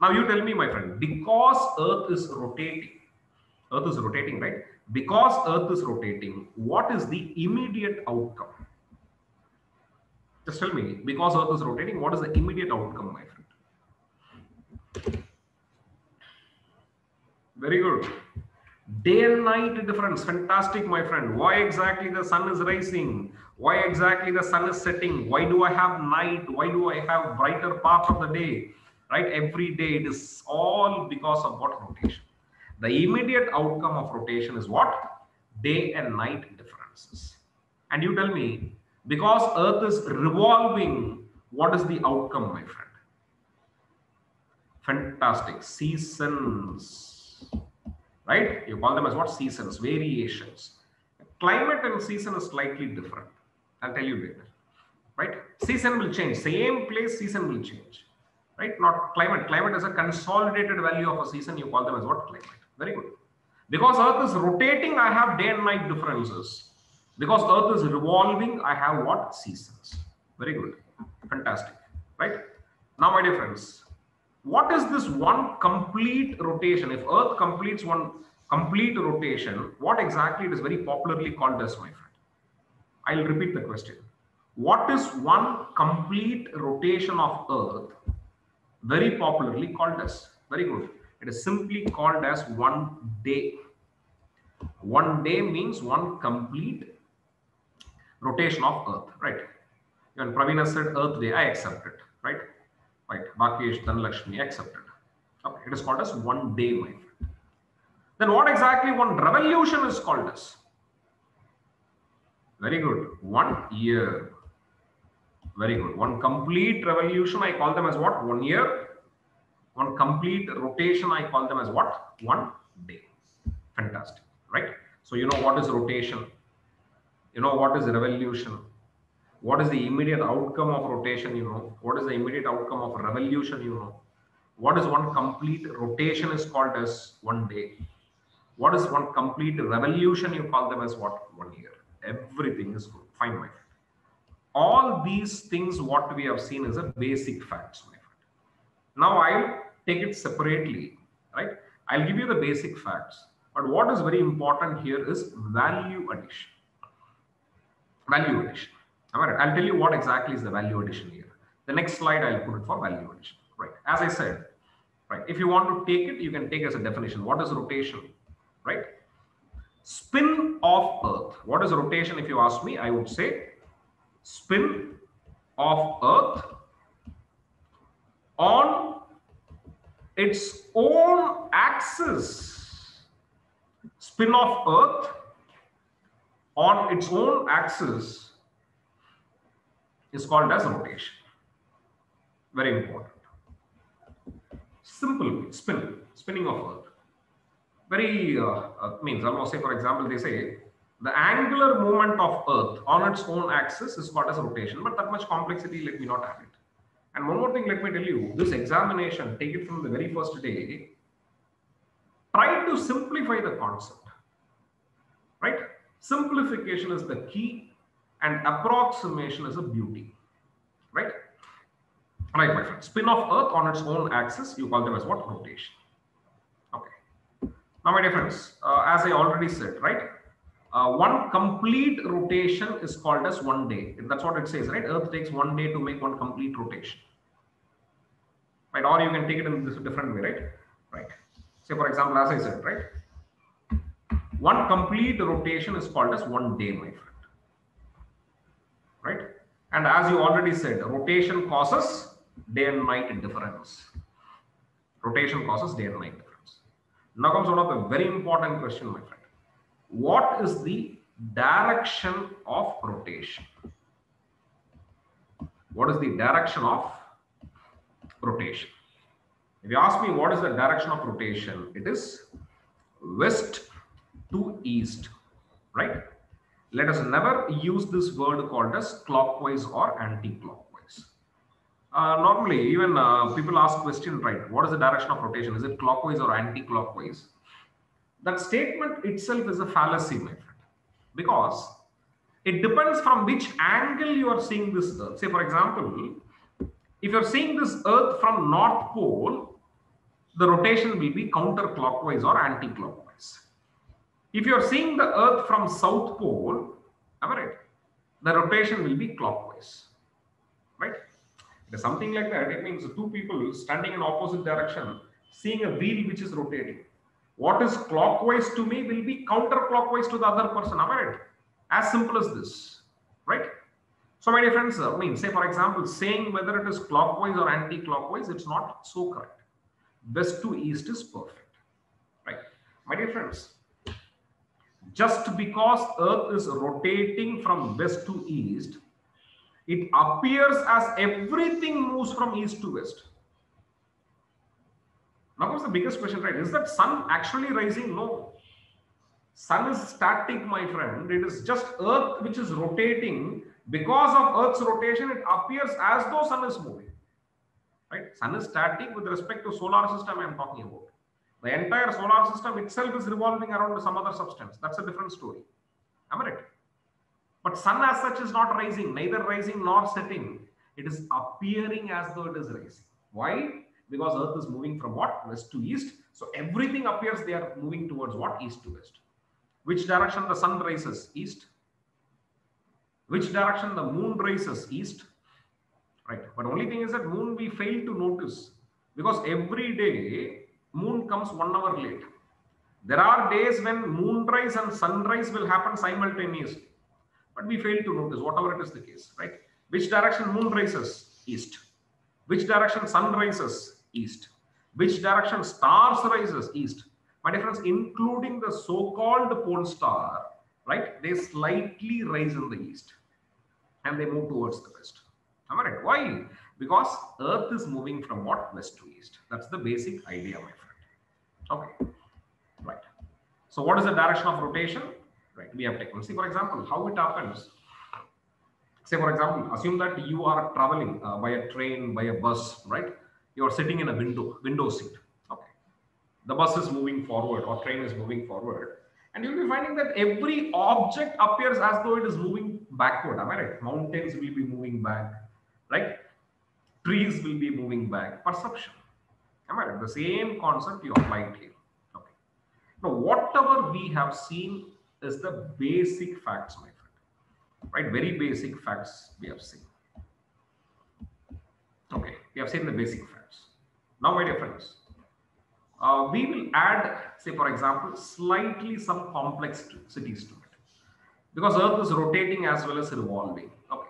A: now you tell me my friend because earth is rotating earth is rotating right? Because earth is rotating what is the immediate outcome? Just tell me because earth is rotating what is the immediate outcome my friend? Very good. Day and night difference fantastic my friend. Why exactly the sun is rising? Why exactly the sun is setting? Why do i have night? Why do i have brighter part of the day right every day it is all because of what rotation the immediate outcome of rotation is what day and night differences and you tell me because earth is revolving what is the outcome my friend fantastic seasons right? You call them as what? Seasons, variations. Climate and season is slightly different. I'll tell you later, right? Season will change. Same place, season will change, right? Not climate. Climate is a consolidated value of a season. You call them as what? Climate. Very good. Because Earth is rotating, I have day and night differences. Because Earth is revolving, I have what? Seasons. Very good. Fantastic. Right? Now, my dear friends, what is this one complete rotation? If Earth completes one complete rotation, what exactly it is very popularly called as, my friend? I'll repeat the question. What is one complete rotation of Earth very popularly called as? Very good. It is simply called as one day. One day means one complete rotation of Earth, right? When Pravina said Earth Day, I accept it, right? right? Rakesh, Dhanlakshmi, accepted. Okay, it is called as one day, my friend. Then what exactly one revolution is called as? Very good. One year. Very good. One complete revolution, I call them as what? One year. One complete rotation, I call them as what? One day. Fantastic. Right? So you know what is rotation? You know what is revolution? what is the immediate outcome of rotation you know what is the immediate outcome of revolution you know what is one complete rotation is called as one day what is one complete revolution you call them as what one year everything is good Fine, my friend. All these things, what we have seen is a basic facts, my friend. Now I'll take it separately, right? I'll give you the basic facts. But what is very important here is value addition. Value addition. All right. I'll tell you what exactly is the value addition here. The next slide, I'll put it for value addition. Right. As I said, right. If you want to take it, you can take as a definition. What is rotation? Right. Spin of Earth. What is rotation? If you ask me, I would say spin of Earth on its own axis. Spin of Earth on its own axis is called as rotation. Very important. Simple spin, spinning of Earth. Very uh, uh, means almost say, for example, they say the angular movement of Earth on its own axis is called as rotation, but that much complexity, let me not have it. And one more thing, let me tell you, this examination, take it from the very first day, try to simplify the concept, right? Simplification is the key and approximation is a beauty, right? Right, my friend. Spin of Earth on its own axis, you call them as what? Rotation. Okay. Now, my dear friends, uh, as I already said, right? Uh, one complete rotation is called as one day. That's what it says, right? Earth takes one day to make one complete rotation. Right? Or you can take it in this different way, right? Right. Say, for example, as I said, right? One complete rotation is called as one day, my friend. Right? And as you already said, rotation causes day and night difference. Rotation causes day and night difference. Now comes one of the very important question, my friend what is the direction of rotation? What is the direction of rotation? If you ask me what is the direction of rotation, it is west to east, right? Let us never use this word called as clockwise or anti-clockwise. Uh, normally, even uh, people ask question, right? What is the direction of rotation? Is it clockwise or anti-clockwise? That statement itself is a fallacy, my friend, because it depends from which angle you are seeing this earth. Say, for example, if you're seeing this earth from North Pole, the rotation will be counterclockwise or anti-clockwise. If you're seeing the earth from South Pole, am right? The rotation will be clockwise, right? It is something like that. It means two people standing in opposite direction, seeing a wheel which is rotating what is clockwise to me will be counterclockwise to the other person. Am I right? As simple as this, right? So my dear friends, I mean, say for example, saying whether it is clockwise or anti-clockwise, it's not so correct. West to east is perfect, right? My dear friends, just because Earth is rotating from west to east, it appears as everything moves from east to west. Now comes the biggest question, right? Is that sun actually rising? No. Sun is static, my friend. It is just Earth which is rotating. Because of Earth's rotation, it appears as though sun is moving. Right? Sun is static with respect to solar system I am talking about. The entire solar system itself is revolving around some other substance. That's a different story. Am I right? But sun as such is not rising, neither rising nor setting. It is appearing as though it is rising. Why? Because earth is moving from what? West to east. So everything appears they are moving towards what? East to west. Which direction the sun rises? East. Which direction the moon rises? East. Right. But only thing is that moon we fail to notice. Because every day moon comes one hour late. There are days when moonrise and sunrise will happen simultaneously. But we fail to notice whatever it is the case right? Which direction moon rises? East. Which direction sun rises east. Which direction stars rises east? My difference, including the so-called pole star, right? They slightly rise in the east and they move towards the west. Am I right? Why? Because Earth is moving from what? West to east. That's the basic idea, my friend. Okay. Right. So what is the direction of rotation? Right. We have taken. See, for example, how it happens. Say, for example, assume that you are traveling uh, by a train, by a bus, right? You're sitting in a window window seat okay the bus is moving forward or train is moving forward and you'll be finding that every object appears as though it is moving backward. Am I right? Mountains will be moving back, right? Trees will be moving back. Perception. Am I right? The same concept you applied here. Okay. Now, whatever we have seen is the basic facts, my friend. Right? Very basic facts we have seen. Okay, we have seen the basic facts. Now, my dear friends, uh, we will add, say, for example, slightly some complexities to it because Earth is rotating as well as revolving. Okay.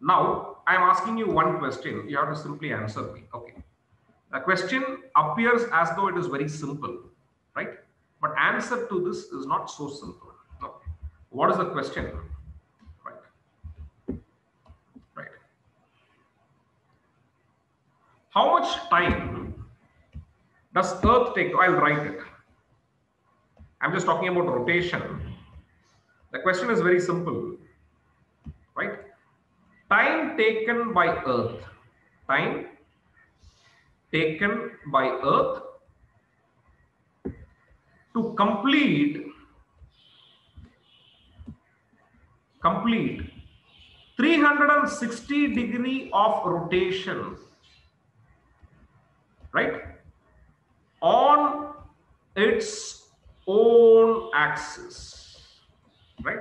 A: Now, I am asking you one question. You have to simply answer me. Okay. The question appears as though it is very simple, right? But answer to this is not so simple. Okay. What is the question? Right. Right. How much time does Earth take? I'll write it. I'm just talking about rotation. The question is very simple, right? Time taken by Earth, time taken by Earth to complete complete 360 degree of rotation right on its own axis right?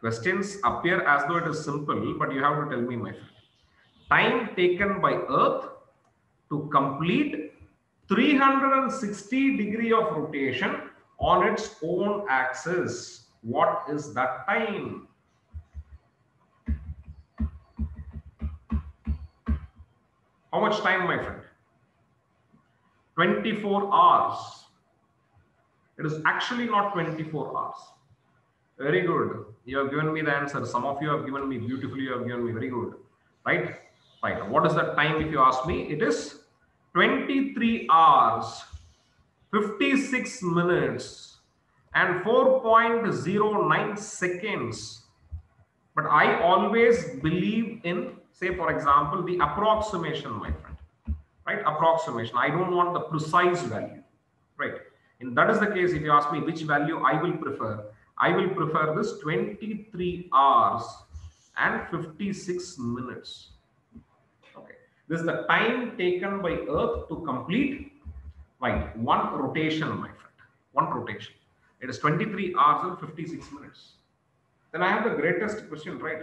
A: Questions appear as though it is simple but you have to tell me my friend. Time taken by earth to complete 360 degree of rotation on its own axis. What is that time? How much time my friend 24 hours. It is actually not 24 hours. Very good. You have given me the answer. Some of you have given me beautifully. You have given me very good. Right? Right. What is the time if you ask me? It is 23 hours, 56 minutes, and 4.09 seconds. But I always believe in, say, for example, the approximation, my friend right? Approximation. I don't want the precise value, right? And that is the case. If you ask me which value I will prefer, I will prefer this 23 hours and 56 minutes. Okay. This is the time taken by Earth to complete, right? One rotation, my friend. One rotation. It is 23 hours and 56 minutes. Then I have the greatest question, right?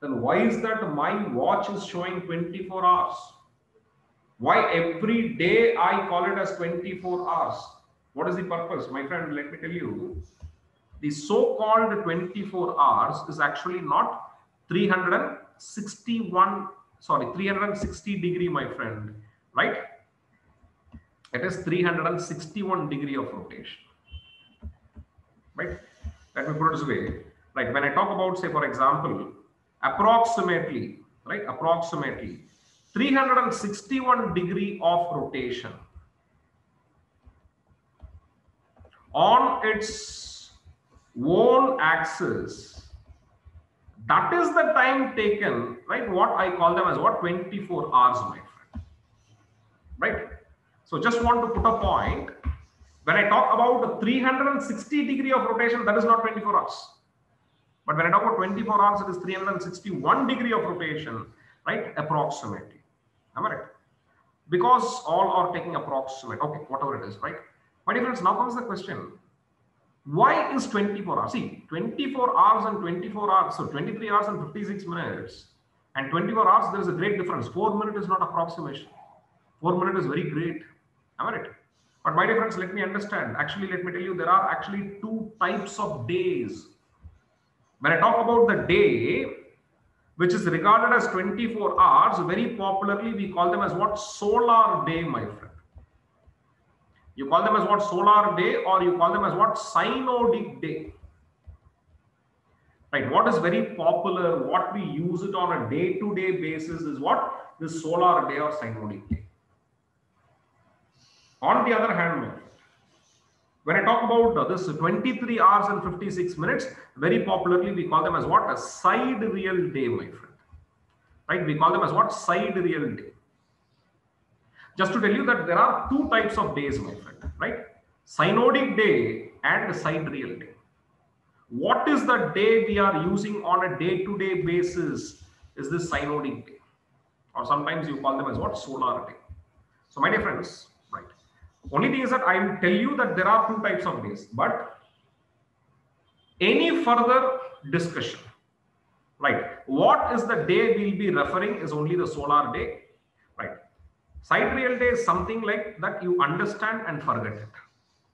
A: Then why is that my watch is showing 24 hours? Why every day I call it as 24 hours? What is the purpose? My friend, let me tell you. The so-called 24 hours is actually not 361, sorry, 360 degree, my friend, right? It is 361 degree of rotation, right? Let me put it this way, right? When I talk about, say, for example, approximately, right? Approximately 361 degree of rotation. On its own axis that is the time taken right? What i call them as what? 24 hours my friend. Right? So just want to put a point. When i talk about the 360 degree of rotation that is not 24 hours. But when i talk about 24 hours it is 361 degree of rotation right? Approximately Am I right? Because all are taking approximate, okay, whatever it is, right? My dear friends, now comes the question. Why is 24 hours? See, 24 hours and 24 hours, so 23 hours and 56 minutes, and 24 hours, there is a great difference. Four minutes is not approximation. Four minutes is very great. Am I right? But my dear friends, let me understand. Actually, let me tell you, there are actually two types of days. When I talk about the day, which is regarded as 24 hours, very popularly we call them as what? Solar day, my friend. You call them as what? Solar day or you call them as what? Synodic day. Right, what is very popular, what we use it on a day-to-day -day basis is what? This solar day or synodic day. On the other hand, when I talk about this 23 hours and 56 minutes, very popularly we call them as what? A sidereal day, my friend. Right? We call them as what? Sidereal day. Just to tell you that there are two types of days, my friend. Right? Synodic day and sidereal day. what is the day we are using on a day-to-day basis is this synodic day. Or sometimes you call them as what? Solar day. So my dear friends. Only thing is that I will tell you that there are two types of days, but any further discussion, right? What is the day we'll be referring is only the solar day, right? Sidereal day is something like that you understand and forget it.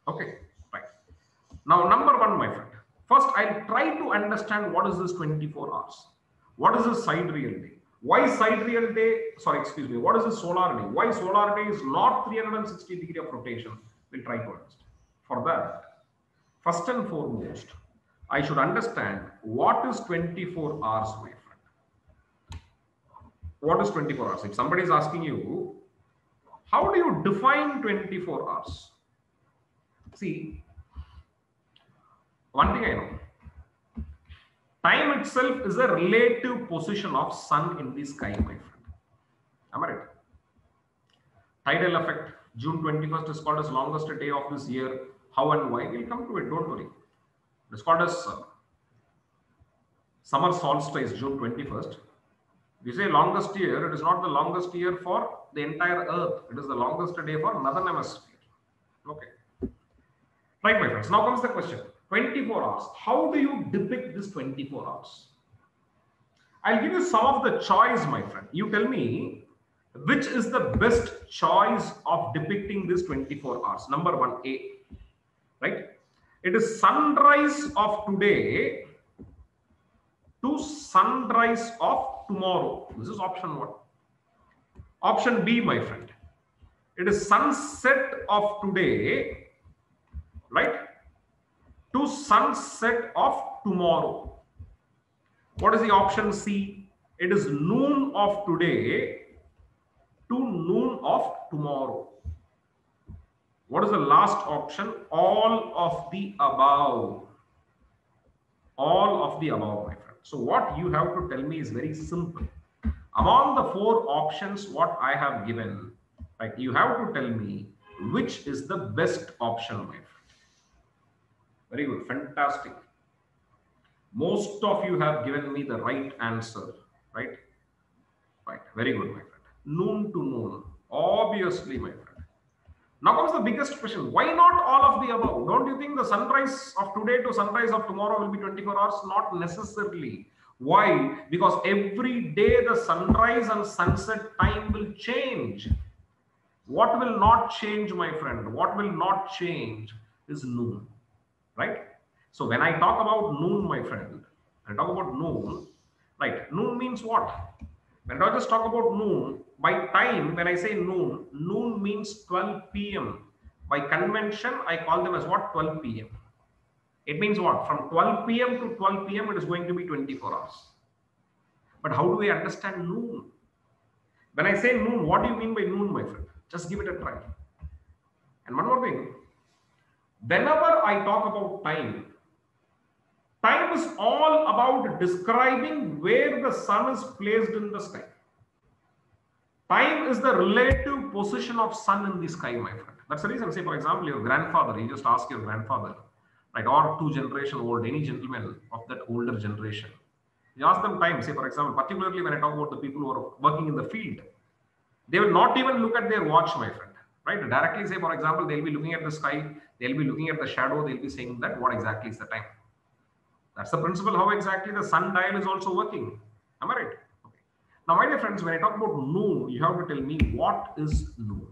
A: Okay, right. Now, number one, my friend. First, I'll try to understand what is this 24 hours. What is this sidereal day? Why sidereal day? Sorry, excuse me. What is the solar day? Why solar day is not 360 degree of rotation? We'll try to understand. For that, first and foremost, I should understand what is 24 hours, my friend. What is 24 hours? If somebody is asking you, how do you define 24 hours? See, one thing I know time itself is a relative position of sun in the sky, my friend. Am I right? Tidal effect, June 21st is called as longest day of this year. How and why? We'll come to it, don't worry. It's called as uh, summer solstice, June 21st. We say longest year, it is not the longest year for the entire earth. It is the longest day for northern hemisphere. Okay. Right, my friends. Now comes the question. 24 hours. How do you depict this 24 hours? I'll give you some of the choice, my friend. You tell me which is the best choice of depicting this 24 hours. Number one, A. Right? It is sunrise of today to sunrise of tomorrow. This is option one. Option B, my friend. It is sunset of today, right? To sunset of tomorrow. What is the option C? It is noon of today to noon of tomorrow. What is the last option? All of the above. All of the above, my friend. So what you have to tell me is very simple. Among the four options, what I have given, right, you have to tell me which is the best option, my friend. Very good. Fantastic. Most of you have given me the right answer, right? Right. Very good, my friend. Noon to noon. Obviously, my friend. Now comes the biggest question. Why not all of the above? Don't you think the sunrise of today to sunrise of tomorrow will be 24 hours? Not necessarily. Why? Because every day the sunrise and sunset time will change. What will not change, my friend? What will not change is noon, right? So when I talk about noon, my friend, I talk about noon, right? Noon means what? When I just talk about noon, by time, when I say noon, noon means 12 p.m. By convention, I call them as what? 12 p.m. It means what? From 12 p.m. to 12 p.m., it is going to be 24 hours. But how do we understand noon? When I say noon, what do you mean by noon, my friend? Just give it a try. And one more thing. Whenever I talk about time, Time is all about describing where the sun is placed in the sky. Time is the relative position of sun in the sky, my friend. That's the reason, say, for example, your grandfather, you just ask your grandfather, right, or two generation old, any gentleman of that older generation. You ask them time, say, for example, particularly when I talk about the people who are working in the field, they will not even look at their watch, my friend, right? Directly say, for example, they'll be looking at the sky, they'll be looking at the shadow, they'll be saying that what exactly is the time. That's the principle how exactly the sundial is also working. Am I right? Okay. Now, my dear friends, when I talk about noon, you have to tell me what is noon.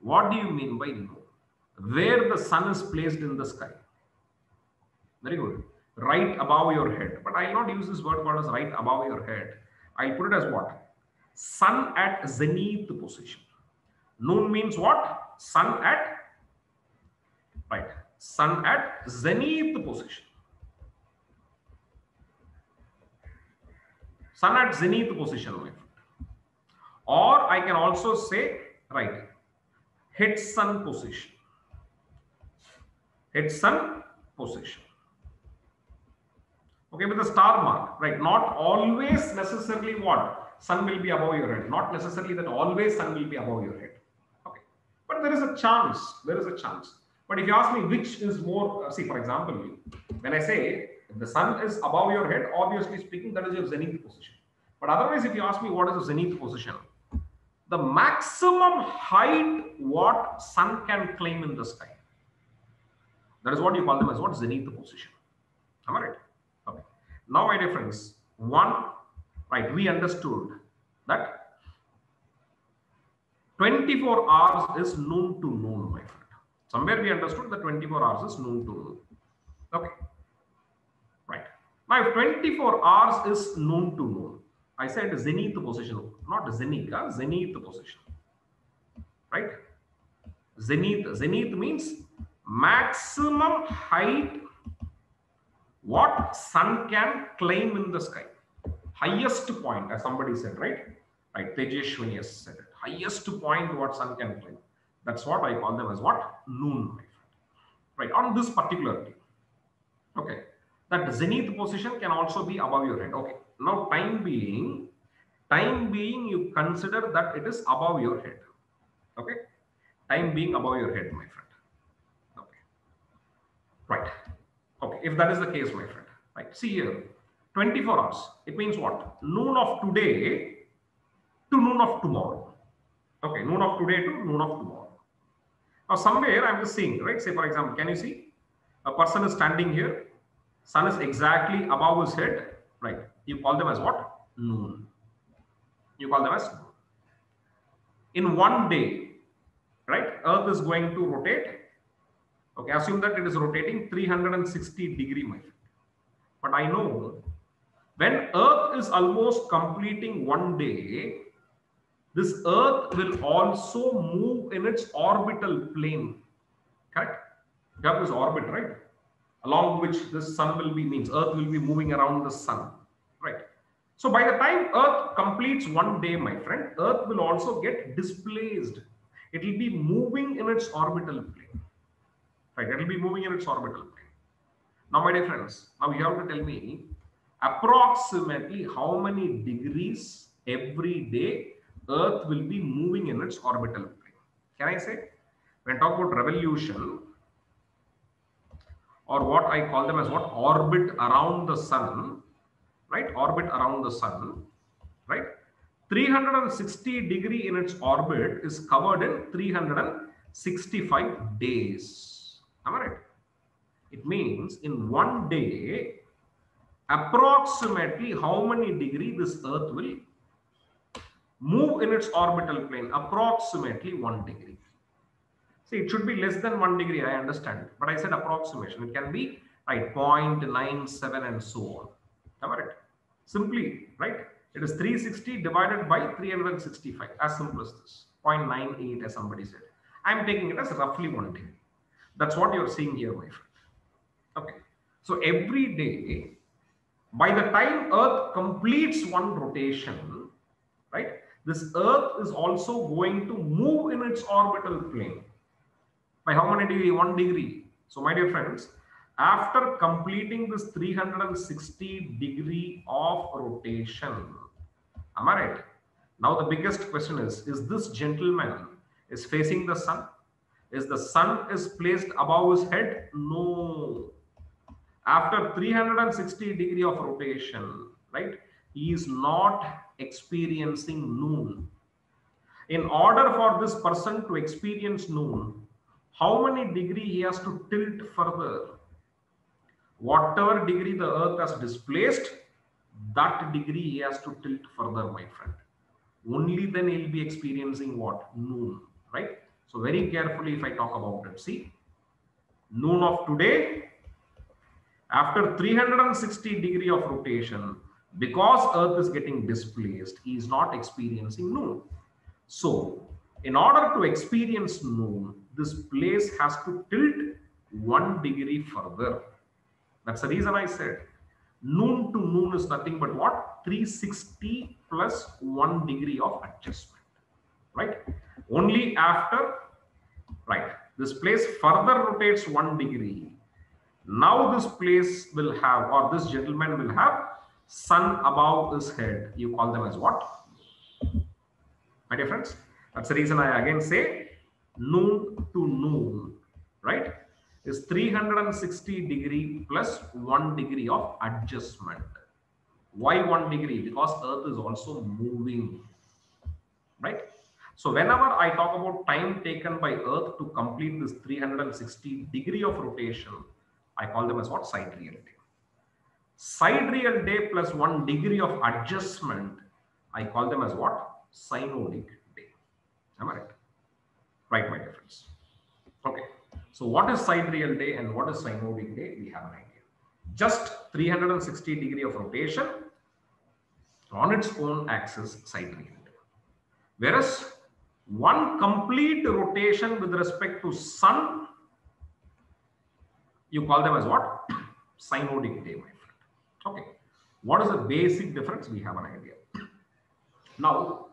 A: What do you mean by noon? Where the sun is placed in the sky. Very good. Right above your head. But I will not use this word called as right above your head. I'll put it as what? Sun at zenith position. Noon means what? Sun at right. Sun at zenith position. sun at zenith position with. Or I can also say, right, head sun position. Head sun position. Okay, with the star mark, right? Not always necessarily what? Sun will be above your head. Not necessarily that always sun will be above your head. There is a chance. There is a chance. But if you ask me which is more, uh, see, for example, when I say the sun is above your head, obviously speaking, that is your zenith position. But otherwise, if you ask me what is the zenith position, the maximum height what sun can claim in the sky. That is what you call them as what zenith position. Am I right? Okay. Now, my dear friends, one, right, we understood that 24 hours is noon to noon, my friend. Somewhere we understood that 24 hours is noon to noon. Okay. Right. Now, if 24 hours is noon to noon, I said zenith position, not zenith, uh, zenith position. Right? Zenith, zenith means maximum height what sun can climb in the sky. Highest point, as somebody said, right? Right, Tejeshwani has said it. Highest point what sun can climb. That's what I call them as what? Noon, right? On this particular day. Okay. That zenith position can also be above your head. Okay. Now, time being, time being, you consider that it is above your head. Okay. Time being above your head, my friend. Okay. Right. Okay. If that is the case, my friend. Right. See here. 24 hours. It means what? Noon of today to noon of tomorrow. Okay. Noon of today to noon of tomorrow. Now, somewhere I'm just seeing, right? Say, for example, can you see? A person is standing here. Sun is exactly above his head, right? You call them as what? Noon. You call them as noon. In one day, right? Earth is going to rotate. Okay, assume that it is rotating 360 degree, my friend. But I know when Earth is almost completing one day, this earth will also move in its orbital plane. Correct? You have this orbit right? Along which the sun will be means earth will be moving around the sun right? So by the time earth completes one day my friend earth will also get displaced. It will be moving in its orbital plane. Right it will be moving in its orbital plane. Now my dear friends now you have to tell me approximately how many degrees every day Earth will be moving in its orbital plane. Can I say? When talk about revolution, or what I call them as what orbit around the sun, right? Orbit around the sun, right? 360 degree in its orbit is covered in 365 days. Am I right? It means in one day, approximately how many degree this earth will move in its orbital plane approximately one degree. See, it should be less than one degree, I understand, but I said approximation. It can be right 0.97 and so on. Right? Simply, right? It is 360 divided by 365, as simple as this. 0.98, as somebody said. I'm taking it as roughly one degree. That's what you're seeing here, my friend. Okay. So every day, by the time Earth completes one rotation, right? This earth is also going to move in its orbital plane by how many degree? One degree. So my dear friends after completing this 360 degree of rotation am i right? Now the biggest question is is this gentleman is facing the sun? Is the sun is placed above his head? No. After 360 degree of rotation right he is not experiencing noon. In order for this person to experience noon, how many degree he has to tilt further? Whatever degree the earth has displaced, that degree he has to tilt further, my friend. Only then he'll be experiencing what? Noon, right? So very carefully if I talk about it, see, noon of today, after 360 degree of rotation, because earth is getting displaced he is not experiencing noon. So in order to experience noon this place has to tilt one degree further. That's the reason i said noon to noon is nothing but what? 360 plus one degree of adjustment right? Only after right this place further rotates one degree. Now this place will have or this gentleman will have sun above his head. You call them as what? My dear friends, that's the reason I again say noon to noon, right? is 360 degree plus 1 degree of adjustment. Why 1 degree? Because Earth is also moving, right? So whenever I talk about time taken by Earth to complete this 360 degree of rotation, I call them as what? Sidereal day. Sidereal day plus 1 degree of adjustment, I call them as what? Synodic day. Am I right? Right, my friends. Okay. So what is sidereal day and what is synodic day? We have an idea. Just 360 degree of rotation on its own axis sidereal day. Whereas one complete rotation with respect to sun, you call them as what? Synodic day. Okay. What is the basic difference? We have an idea. Now,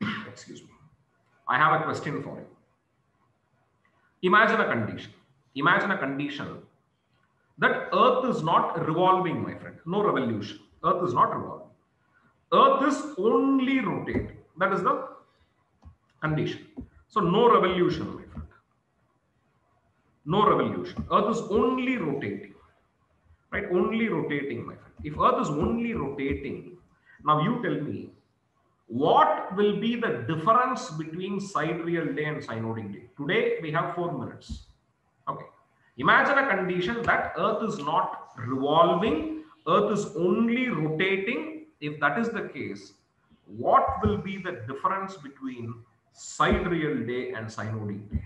A: excuse me. I have a question for you. Imagine a condition. Imagine a condition that Earth is not revolving, my friend. No revolution. Earth is not revolving. Earth is only rotating. That is the condition. So no revolution, my friend. No revolution. Earth is only rotating. Right? Only rotating, my friend. If Earth is only rotating, now you tell me what will be the difference between sidereal day and synodic day? Today we have four minutes. Okay. Imagine a condition that Earth is not revolving, Earth is only rotating. If that is the case, what will be the difference between sidereal day and synodic day?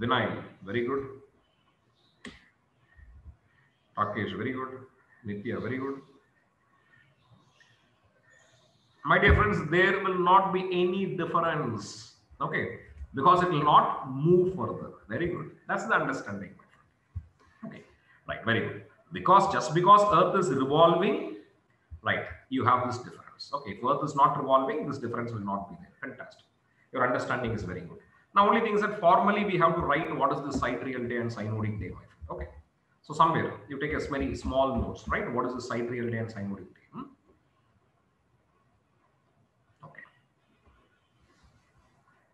A: Vinay, very good. Rakesh, very good. Nitya, very good. My dear friends, there will not be any difference. Okay, because it will not move further. Very good. That's the understanding. Okay, right, very good. Because just because Earth is revolving, right, you have this difference. Okay, if Earth is not revolving, this difference will not be there. Fantastic. Your understanding is very good. Now, only thing is that formally we have to write what is the sidereal day and synodic day. Okay. So somewhere you take as many small notes, right? What is the sidereal day and synodic day? Hmm? Okay.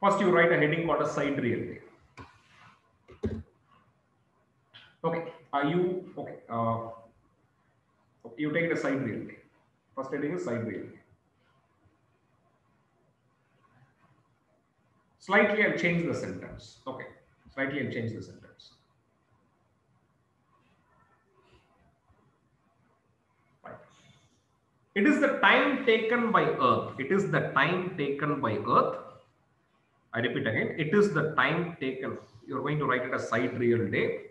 A: First, you write a heading called a sidereal day. Okay. Are you okay? Uh, you take the sidereal day. First heading is sidereal day. Slightly, I'll change the sentence. Okay. Slightly, I'll change the sentence. It is the time taken by Earth. It is the time taken by Earth. I repeat again. It is the time taken. You're going to write it as sidereal day.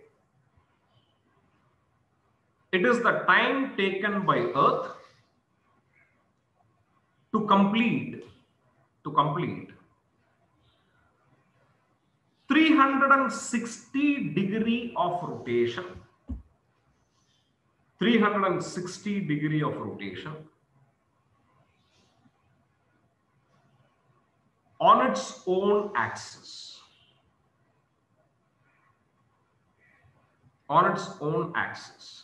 A: It is the time taken by Earth to complete, to complete 360 degree of rotation 360 degree of rotation on its own axis. On its own axis.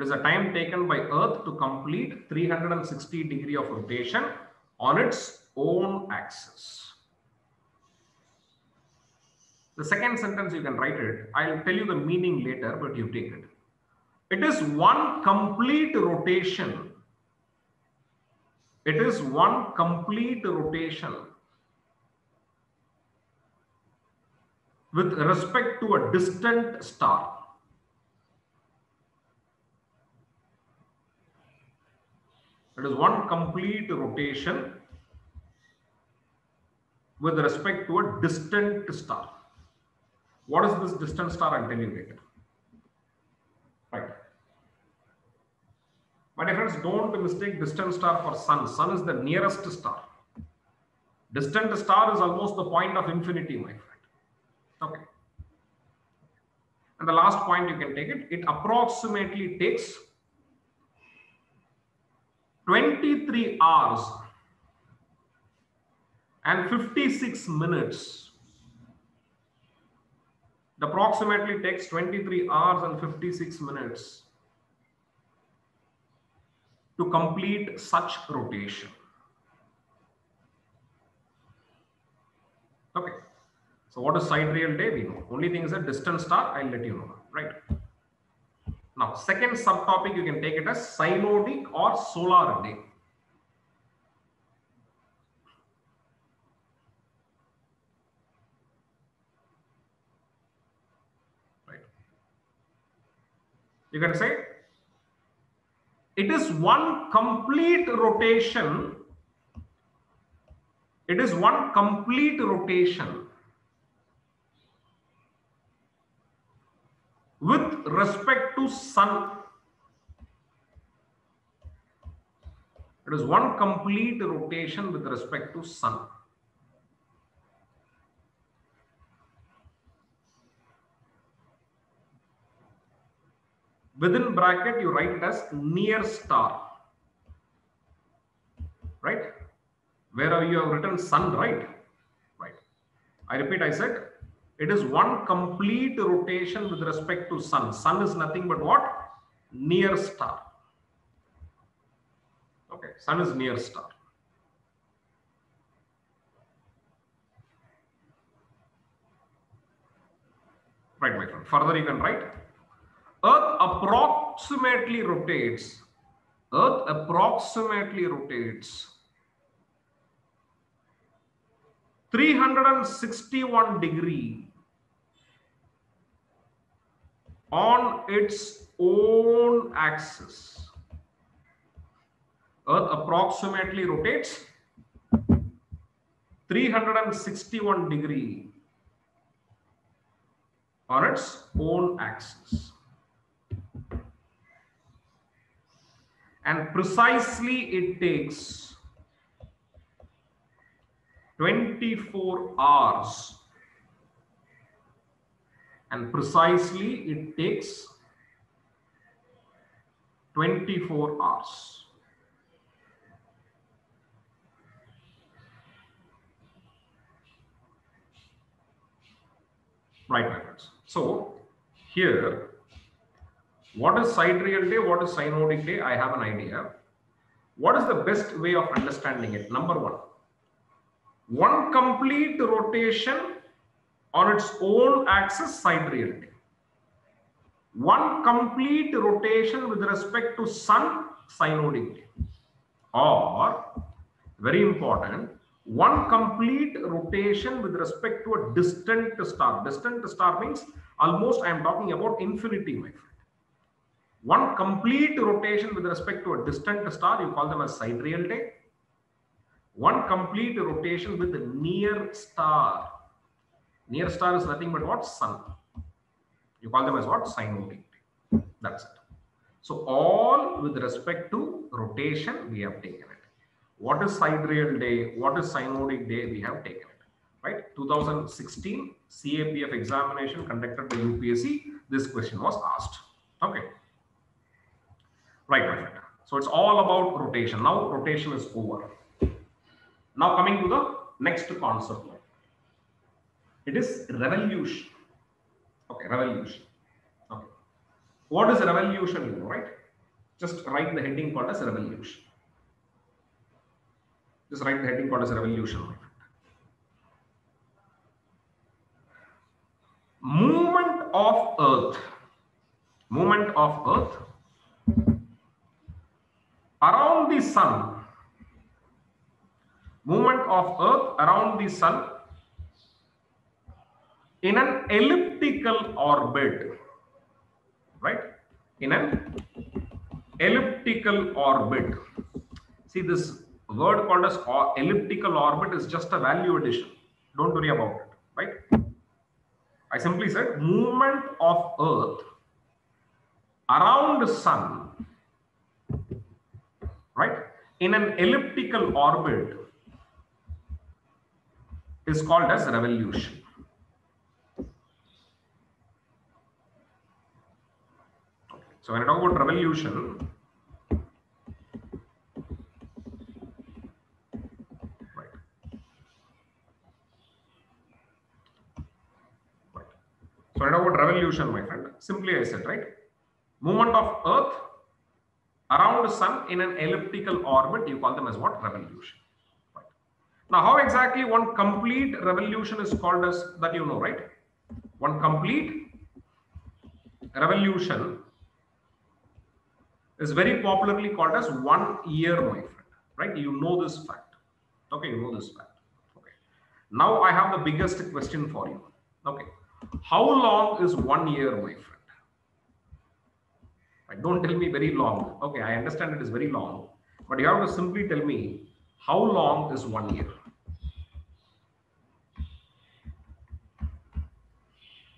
A: It is a time taken by Earth to complete 360 degree of rotation on its own axis. The second sentence you can write it. I'll tell you the meaning later, but you take it. It is one complete rotation. It is one complete rotation with respect to a distant star. It is one complete rotation with respect to a distant star. What is this distant star? I'll tell you later. Right. My dear friends, don't mistake distant star for sun. Sun is the nearest star. Distant star is almost the point of infinity, my friend. Okay. And the last point you can take it, it approximately takes 23 hours and 56 minutes. It approximately takes 23 hours and 56 minutes to complete such rotation. Okay. So what is sidereal day? We know. Only thing is a distant star. I'll let you know. Right. Now, second subtopic, you can take it as synodic or solar day. Right. You can say it is one complete rotation. It is one complete rotation with respect to sun. It is one complete rotation with respect to sun. Within bracket, you write it as near star. Right? Where you have written sun, right? Right. I repeat, I said it is one complete rotation with respect to sun. Sun is nothing but what? Near star. Okay, sun is near star. Right, my friend. Further, you can write Earth approximately rotates. Earth approximately rotates 361 degree on its own axis. Earth approximately rotates 361 degree on its own axis. And precisely it takes 24 hours and precisely it takes 24 hours. Right, my friends. So here, what is sidereal day? What is synodic day? I have an idea. What is the best way of understanding it? Number one, one complete rotation on its own axis sidereal day. One complete rotation with respect to sun synodic day. Or, very important, one complete rotation with respect to a distant star. Distant star means almost I am talking about infinity, my friend. One complete rotation with respect to a distant star, you call them as sidereal day. One complete rotation with a near star. Near star is nothing but what? Sun. You call them as what? Synodic. That's it. So all with respect to rotation, we have taken it. What is sidereal day? What is synodic day? We have taken it. Right? 2016 CAPF examination conducted by UPSC. This question was asked. Okay. Right, friend. So it's all about rotation. Now rotation is over. Now coming to the next concept. It is revolution. Okay, revolution. Okay. What is revolution? You know, right? Just write the heading called as revolution. Just write the heading called as revolution. Movement of Earth. Movement of Earth around the sun. Movement of Earth around the sun in an elliptical orbit. Right? In an elliptical orbit. See this word called as elliptical orbit is just a value addition. Don't worry about it, right? I simply said movement of earth around the sun, right? In an elliptical orbit is called as revolution. So when I talk about revolution, right. So when I know about revolution, my friend. Simply I said, right? Movement of earth around the sun in an elliptical orbit, you call them as what? Revolution. Right. Now, how exactly one complete revolution is called as that you know, right? One complete revolution is very popularly called as one year, my friend. Right? You know this fact. Okay, you know this fact. Okay. Now I have the biggest question for you. Okay. How long is one year, my friend? Right? Don't tell me very long. Okay, I understand it is very long, but you have to simply tell me how long is one year?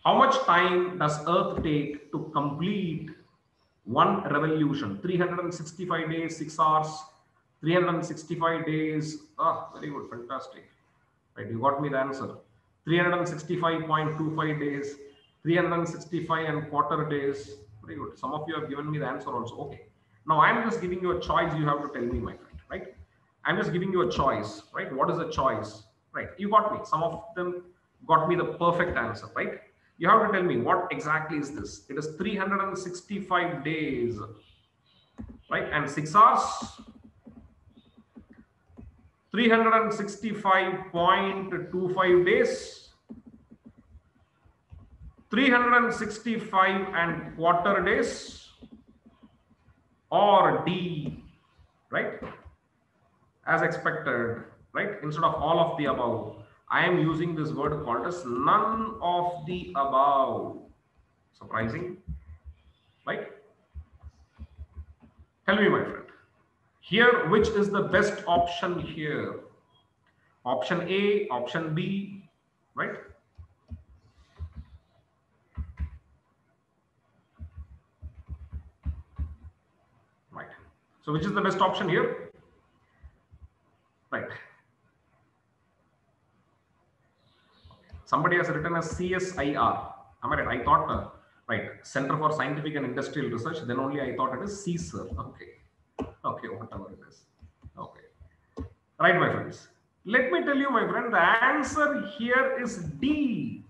A: How much time does Earth take to complete one revolution? 365 days, 6 hours, 365 days. Ah, very good, fantastic. Right, you got me the answer. 365.25 days, 365 and quarter days. Very good. Some of you have given me the answer also. Okay. Now I'm just giving you a choice. You have to tell me, my friend, right? I'm just giving you a choice, right? What is a choice? Right. You got me. Some of them got me the perfect answer, right? You have to tell me what exactly is this? It is 365 days, right? And six hours. 365.25 days. 365 and quarter days or D, right? As expected, right? Instead of all of the above, I am using this word called as none of the above. Surprising, right? Tell me, my friend, here, which is the best option here? Option A, option B, right? Right. So which is the best option here? Right. Somebody has written a CSIR. Am I right? I thought, uh, right, Center for Scientific and Industrial Research. Then only I thought it is CSIR. Okay. Okay, whatever it is. Okay. Right, my friends. Let me tell you, my friend, the answer here is D.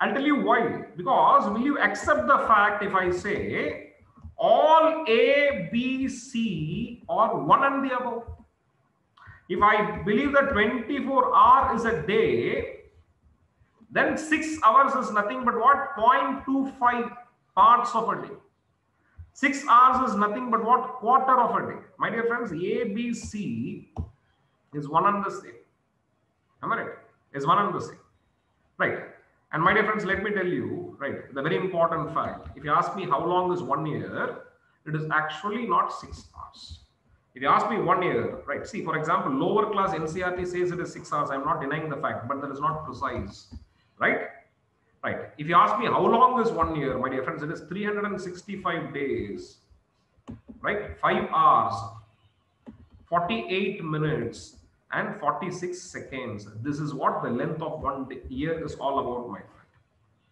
A: I'll tell you why. Because will you accept the fact if I say all A, B, C are one and the above? If I believe that 24 hour is a day, then 6 hours is nothing but what? 0.25 parts of a day. 6 hours is nothing but what? Quarter of a day. My dear friends, A, B, C is one and the same. Am I right? Is one and the same. Right. And my dear friends, let me tell you, right, the very important fact. If you ask me how long is one year, it is actually not six hours. If you ask me one year, right, see, for example, lower class NCERT says it is six hours. I'm not denying the fact, but that is not precise, right? Right. If you ask me how long is one year, my dear friends, it is 365 days, right? Five hours, 48 minutes, and 46 seconds. This is what the length of one year is all about, my friend.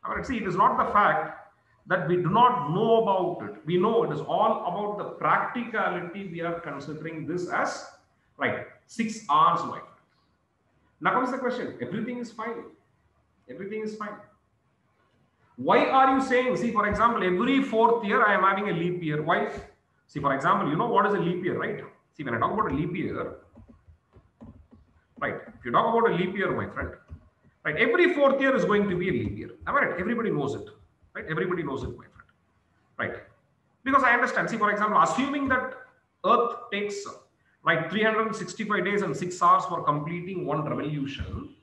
A: I mean, see, it is not the fact that we do not know about it. We know it is all about the practicality. We are considering this as, right, six hours, my friend. Now comes the question. Everything is fine. Everything is fine. Why are you saying, see, for example, every fourth year I am having a leap year. Why? See, for example, you know what is a leap year, right? See, when I talk about a leap year, right? If you talk about a leap year, my friend, right? Every fourth year is going to be a leap year. Am I right? Everybody knows it, right? Everybody knows it, my friend, right? Because I understand. See, for example, assuming that Earth takes like 365 days and six hours for completing one revolution,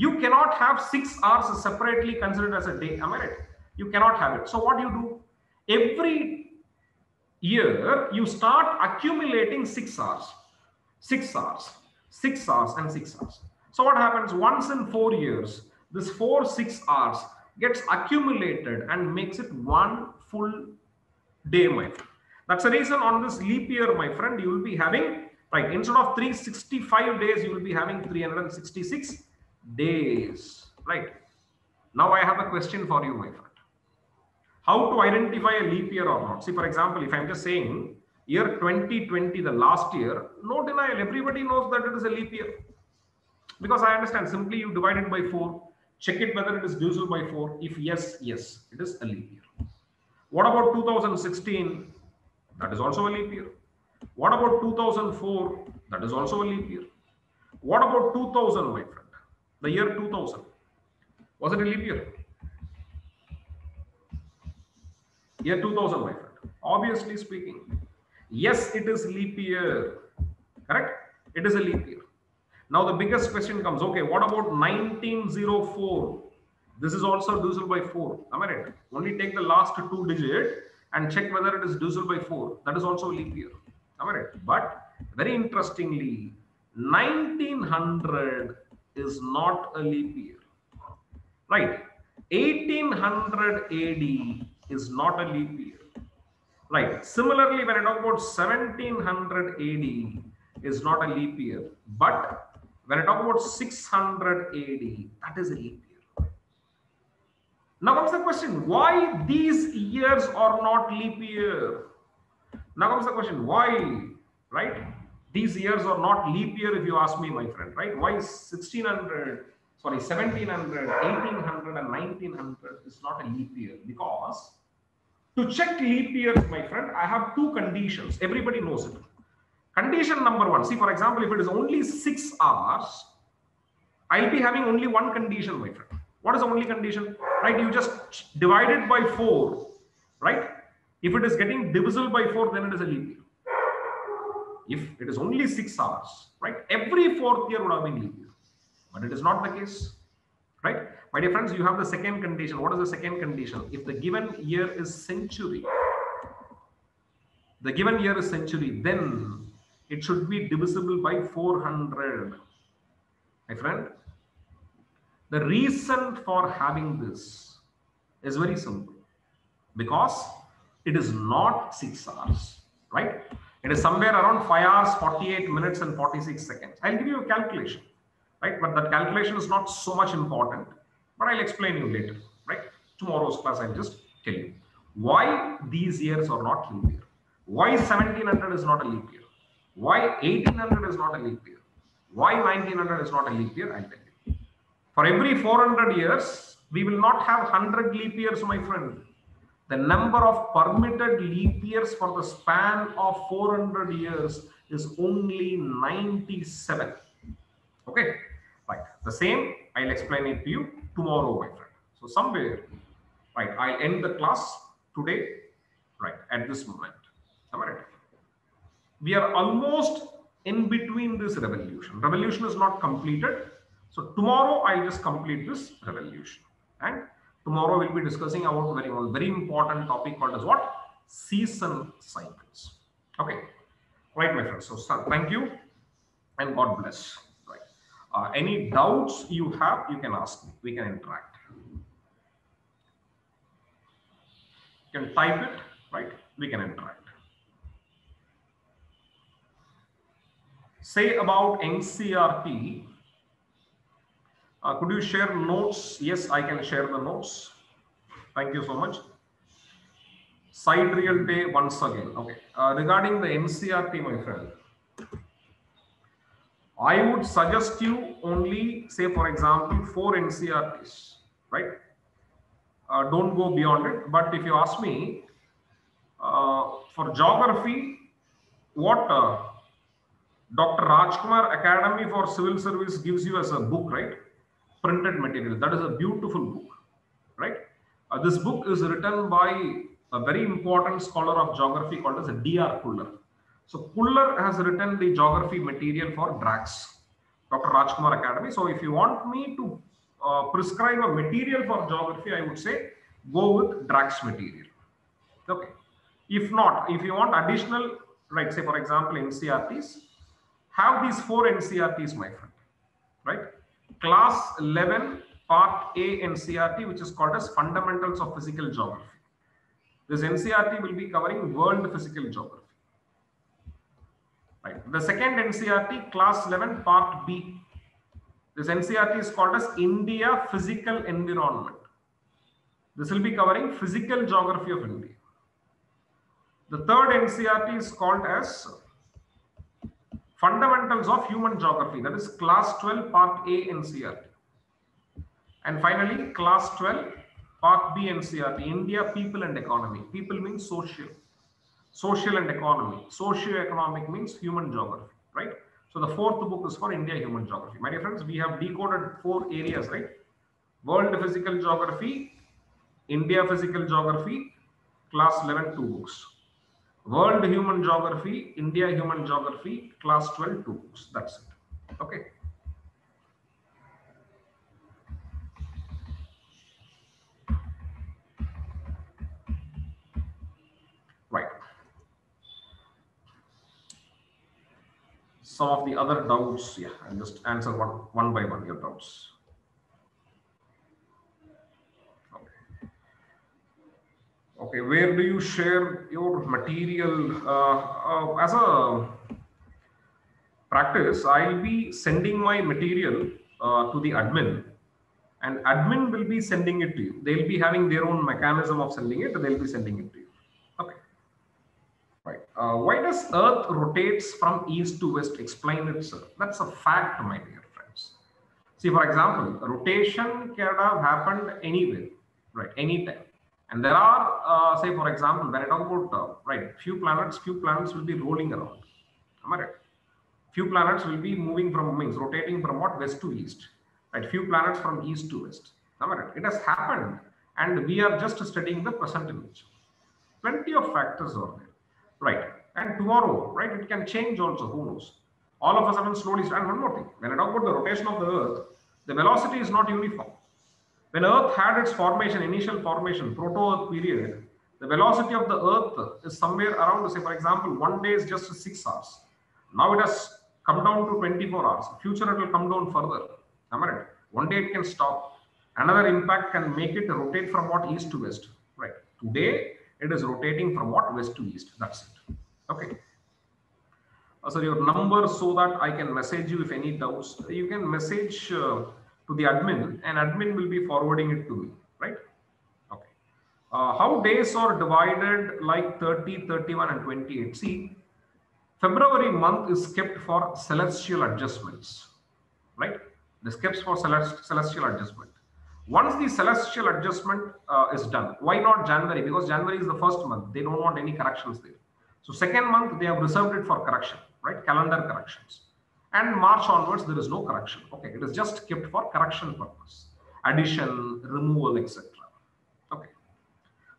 A: you cannot have six hours separately considered as a day. Am I right? You cannot have it. So what do you do? Every year, you start accumulating six hours, six hours, six hours, and six hours. So what happens once in four years? This four six hours gets accumulated and makes it one full day, my friend. That's the reason on this leap year, my friend, you will be having right instead of 365 days, you will be having 366 days, right? Now I have a question for you, my friend. How to identify a leap year or not? See, for example, if I'm just saying year 2020, the last year, no denial, everybody knows that it is a leap year. Because I understand, simply you divide it by 4, check it whether it is divisible by 4. If yes, yes, it is a leap year. What about 2016? That is also a leap year. What about 2004? That is also a leap year. What about 2000, my friend? The year 2000. Was it a leap year? Year 2000, my friend. Obviously speaking, yes, it is leap year. Correct? It is a leap year. Now the biggest question comes, okay, what about 1904? This is also divisible by 4. Am I right? Only take the last two digit and check whether it is divisible by 4. That is also a leap year. Am I right? But very interestingly, 1900 is not a leap year. Right? 1800 AD is not a leap year. Right. Similarly, when I talk about 1700 AD is not a leap year. But when I talk about 600 AD, that is a leap year. Now comes the question, why these years are not leap year? Now comes the question, why, right? These years are not leap year if you ask me, my friend, right? Why 1600, sorry, 1700, 1800 and 1900 is not a leap year? Because to check leap years, my friend, I have two conditions. Everybody knows it. Condition number one, see, for example, if it is only six hours, I'll be having only one condition, my friend. What is the only condition? Right? You just divide it by four, right? If it is getting divisible by four, then it is a leap year. If it is only six hours, right? Every fourth year would have been leap year. But it is not the case, right? My dear friends, you have the second condition. What is the second condition? If the given year is century, the given year is century, then it should be divisible by 400. My friend, the reason for having this is very simple because it is not six hours, right? It is somewhere around 5 hours, 48 minutes, and 46 seconds. I'll give you a calculation, right? But that calculation is not so much important, but I'll explain you later, right? Tomorrow's class, I'll just tell you why these years are not leap year. Why 1700 is not a leap year? Why 1800 is not a leap year? Why 1900 is not a leap year? I'll tell you. For every 400 years, we will not have 100 leap years, my friend. The number of permitted leap years for the span of 400 years is only 97. Okay, right. The same, I'll explain it to you tomorrow, my friend. So somewhere, right, I'll end the class today, right, at this moment. I right? We are almost in between this revolution. Revolution is not completed. So tomorrow I'll just complete this revolution. And tomorrow we'll be discussing about very very important topic called as what? Season cycles. Okay. Right, my friends. So, so thank you and God bless. Right. Uh, any doubts you have, you can ask me. We can interact. You can type it, right? We can interact. say about NCERT. Uh, could you share notes? Yes, I can share the notes. Thank you so much. Sidereal day once again. Okay. Uh, regarding the NCERT, my friend, I would suggest you only say, for example, four NCERTs, right? Uh, don't go beyond it. But if you ask me, uh, for geography, what uh, Dr. Rajkumar Academy for Civil Service gives you as a book, right? Printed material. That is a beautiful book, right? Uh, this book is written by a very important scholar of geography called as D.R. Khullar. So Khullar has written the geography material for DRAX, Dr. Rajkumar Academy. So if you want me to uh, prescribe a material for geography, I would say go with DRAX material. Okay. If not, if you want additional, right, say for example, NCRTs, have these four NCRTs, my friend, right? Class 11, part A NCERT, which is called as Fundamentals of Physical Geography. This NCERT will be covering world physical geography. Right. The second NCERT, class 11, part B. This NCERT is called as India Physical Environment. This will be covering physical geography of India. The third NCERT is called as Fundamentals of Human Geography, that is class 12, part A and NCERT. And finally, class 12, part B and NCERT, India, People and Economy. People means social. social and economy. Socio-economic means human geography, right? So the fourth book is for India human geography. My dear friends, we have decoded four areas, right? World physical geography, India physical geography, class 11, two books. World human geography, India human geography, class 12, two books. That's it. Okay. Right. Some of the other doubts, yeah, I'll just answer one, one by one your doubts. Okay, where do you share your material? Uh, uh, as a practice, I'll be sending my material uh, to the admin and admin will be sending it to you. They'll be having their own mechanism of sending it. They'll be sending it to you. Okay. Right. Uh, why does Earth rotates from east to west? Explain it, sir. That's a fact, my dear friends. See, for example, rotation can have happened anywhere, right? Anytime. And there are, uh, say, for example, when I talk about, uh, right, few planets, few planets will be rolling around. Am I right? Few planets will be moving from, means rotating from what? West to east. Right? Few planets from east to west. Am I right? It has happened. And we are just studying the present image. Plenty of factors are there. Right. And tomorrow, right, it can change also. Who knows? All of a sudden, slowly. And one more thing. When I talk about the rotation of the Earth, the velocity is not uniform. When Earth had its formation, initial formation, proto-Earth period, the velocity of the Earth is somewhere around, say, for example, one day is just six hours. Now it has come down to 24 hours. Future, it will come down further. Am I right? One day it can stop. Another impact can make it rotate from what east to west. Right. Today, it is rotating from what west to east. That's it. Okay. Uh, your number so that I can message you if any doubts. You can message uh, to the admin and admin will be forwarding it to me. Right. Okay. Uh, how days are divided like 30, 31 and 28? See, February month is kept for celestial adjustments. Right. This kept for celest celestial adjustment. Once the celestial adjustment uh, is done, why not January? Because January is the first month. They don't want any corrections there. So second month, they have reserved it for correction, right? Calendar corrections. And March onwards, there is no correction. Okay, it is just kept for correction purpose. Addition, removal, etc. Okay.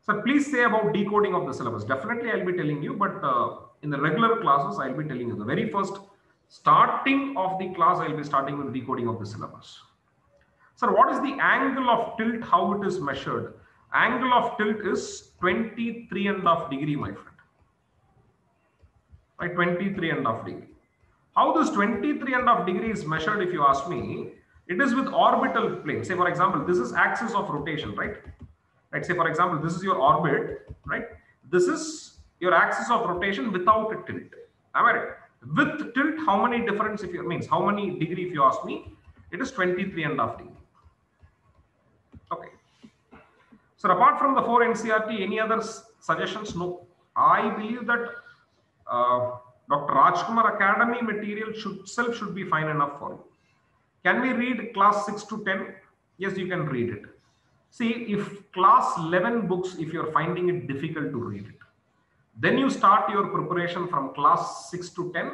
A: So please say about decoding of the syllabus. Definitely, I'll be telling you, but uh, in the regular classes, I'll be telling you the very first starting of the class, I'll be starting with decoding of the syllabus. Sir, what is the angle of tilt, how it is measured? Angle of tilt is 23 and a half degree, my friend. Right, 23 and a half degree. How this 23 and a half degree is measured, if you ask me, it is with orbital plane. Say, for example, this is axis of rotation, right? Right, say, for example, this is your orbit, right? This is your axis of rotation without a tilt. Am I right? With tilt, how many difference, if you means, how many degree, if you ask me, it is 23 and a half degree. Okay. So apart from the four NCERT, any other suggestions? No. I believe that uh, Dr. Rajkumar Academy material should self should be fine enough for you. Can we read class 6 to 10? Yes, you can read it. See, if class 11 books, if you're finding it difficult to read it, then you start your preparation from class 6 to 10,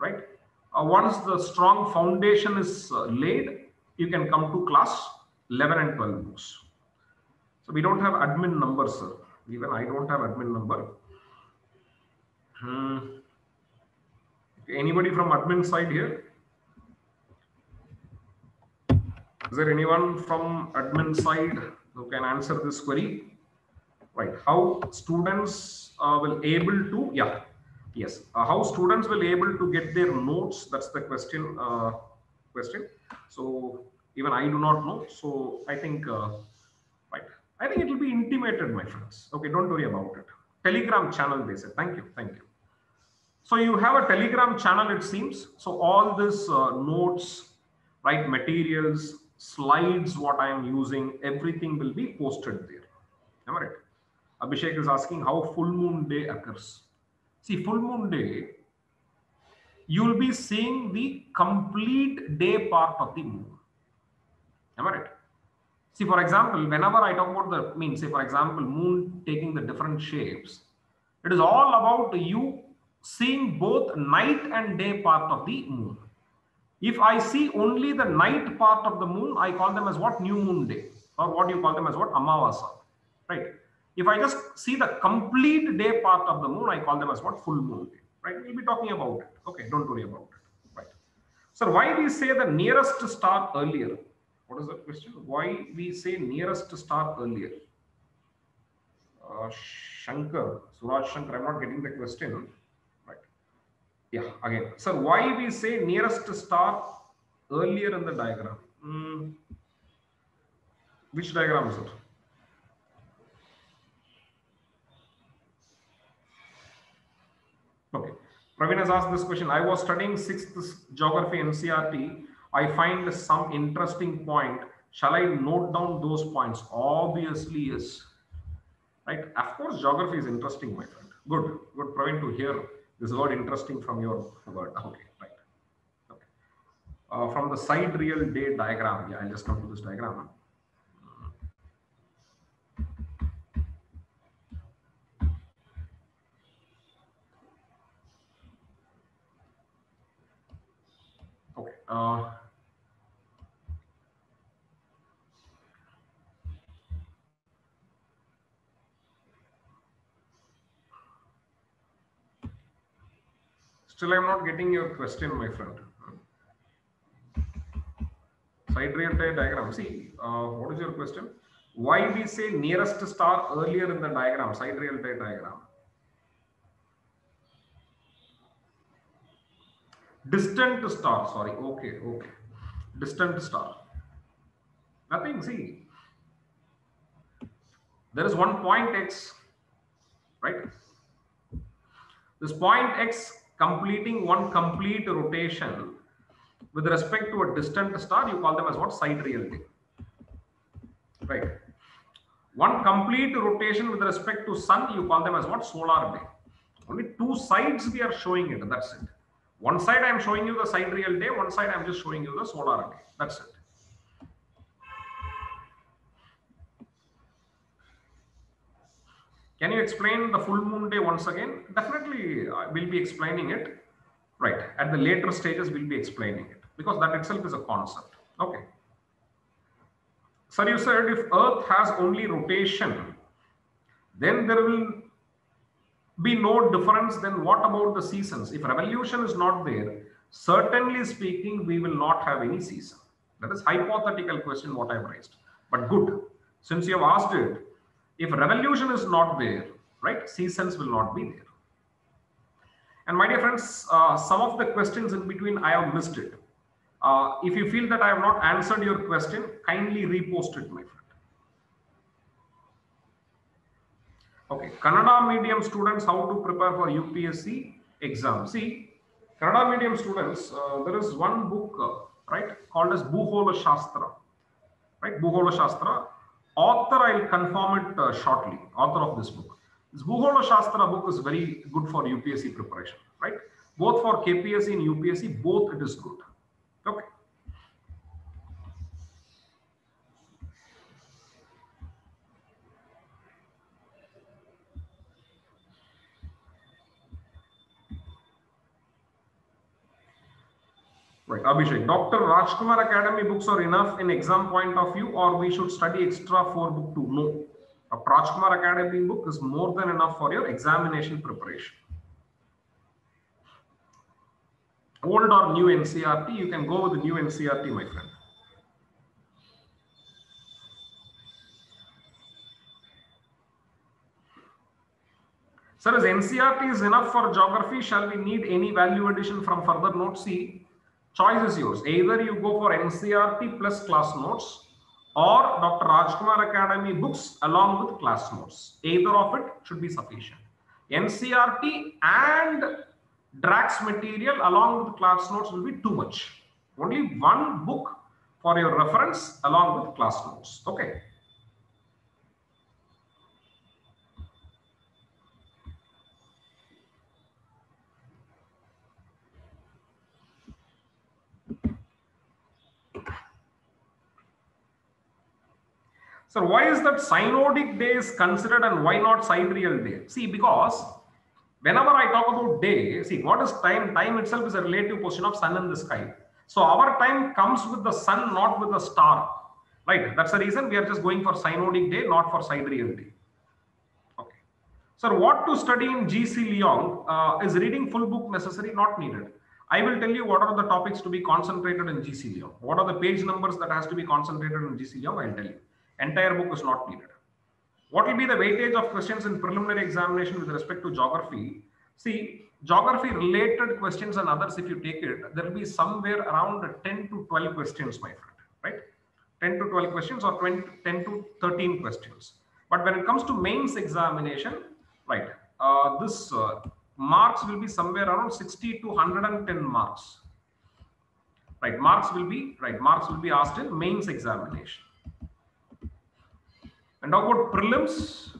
A: right? Uh, once the strong foundation is uh, laid, you can come to class 11 and 12 books. So we don't have admin number, sir. Even I don't have admin number. Hmm. Anybody from admin side here? Is there anyone from admin side who can answer this query? Right. How students uh, will able to, yeah, yes. Uh, how students will able to get their notes? That's the question. Uh, question. So even I do not know. So I think, uh, right. I think it will be intimated, my friends. Okay, don't worry about it. Telegram channel, they said. Thank you. Thank you. So you have a Telegram channel, it seems. So all this uh, notes, right, materials, slides, what I am using, everything will be posted there. Am I right? Abhishek is asking how full moon day occurs. See, full moon day, you will be seeing the complete day part of the moon. Am I right? See, for example, whenever I talk about the mean, say for example, moon taking the different shapes, It is all about you seeing both night and day part of the moon. If I see only the night part of the moon, I call them as what? New moon day. Or what you call them as what? Amavasa. Right? If I just see the complete day part of the moon, I call them as what? Full moon day. Right? We'll be talking about it. Okay, don't worry about it. Right. So why we say the nearest star earlier? What is that question? Why we say nearest star earlier? Uh, Shankar, Suraj Shankar, I'm not getting the question. Yeah, again. So why we say nearest star earlier in the diagram? Mm. Which diagram is it? Okay. Praveen has asked this question. I was studying sixth geography NCERT. I find some interesting point. Shall I note down those points? Obviously, yes. Right. Of course, geography is interesting, my friend. Good. Good, Praveen, to hear this is word interesting from your word. Okay. Right. Okay. Uh, from the sidereal day diagram. Yeah, I'll just come to this diagram. Okay. Uh, still, I'm not getting your question, my friend. Side Sidereal diagram. See, uh, what is your question? Why we say nearest star earlier in the diagram, side sidereal diagram? distant star sorry okay okay distant star nothing see there is one point x right this point x completing one complete rotation with respect to a distant star you call them as what? Sidereal day right. One complete rotation with respect to sun you call them as what? Solar day. Only two sides we are showing it. That's it. One side I am showing you the sidereal day, one side I am just showing you the solar day. That's it. Can you explain the full moon day once again? Definitely, I will be explaining it. Right. At the later stages, we'll be explaining it because that itself is a concept. Okay. Sir, you said if Earth has only rotation, then there will be no difference, then what about the seasons? If revolution is not there, certainly speaking, we will not have any season. That is hypothetical question what I've raised. But good, since you have asked it, if revolution is not there, right, seasons will not be there. And my dear friends, uh, some of the questions in between, I have missed it. Uh, if you feel that I have not answered your question, kindly repost it, my friend. Okay, Kannada medium students, how to prepare for UPSC exam. See, Kannada medium students, uh, there is one book, uh, right, called as Bhugola Shastra, right, Bhugola Shastra. Author, I'll confirm it uh, shortly, author of this book. This Bhugola Shastra book is very good for UPSC preparation, right? Both for KPSC and UPSC, both it is good. Okay. Right, Abhishek. Dr. Rajkumar Academy books are enough in exam point of view, or we should study extra for book two? No. A Rajkumar Academy book is more than enough for your examination preparation. Old or new NCERT, you can go with the new NCERT, my friend. Sir, is NCERT is enough for geography, shall we need any value addition from further notes? See, choice is yours. Either you go for NCERT plus class notes or Dr. Rajkumar Academy books along with class notes. Either of it should be sufficient. NCERT and DRAX material along with class notes will be too much. Only one book for your reference along with class notes. Okay. So why is that synodic day is considered and why not sidereal day? See, because whenever I talk about day, see what is time? Time itself is a relative position of sun in the sky. So our time comes with the sun, not with the star. Right? That's the reason we are just going for synodic day, not for sidereal day. Okay. Sir, what to study in GC Leong? Uh, is reading full book necessary? Not needed. I will tell you what are the topics to be concentrated in GC Leong. What are the page numbers that has to be concentrated in GC Leong? I'll tell you. Entire book is not needed. What will be the weightage of questions in preliminary examination with respect to geography? See, geography related questions and others, if you take it, there will be somewhere around 10 to 12 questions, my friend, right? 10 to 12 questions or 20, 10 to 13 questions. But when it comes to mains examination, right, uh, this uh, marks will be somewhere around 60 to 110 marks. Right, marks will be, right, marks will be asked in mains examination. And how about prelims?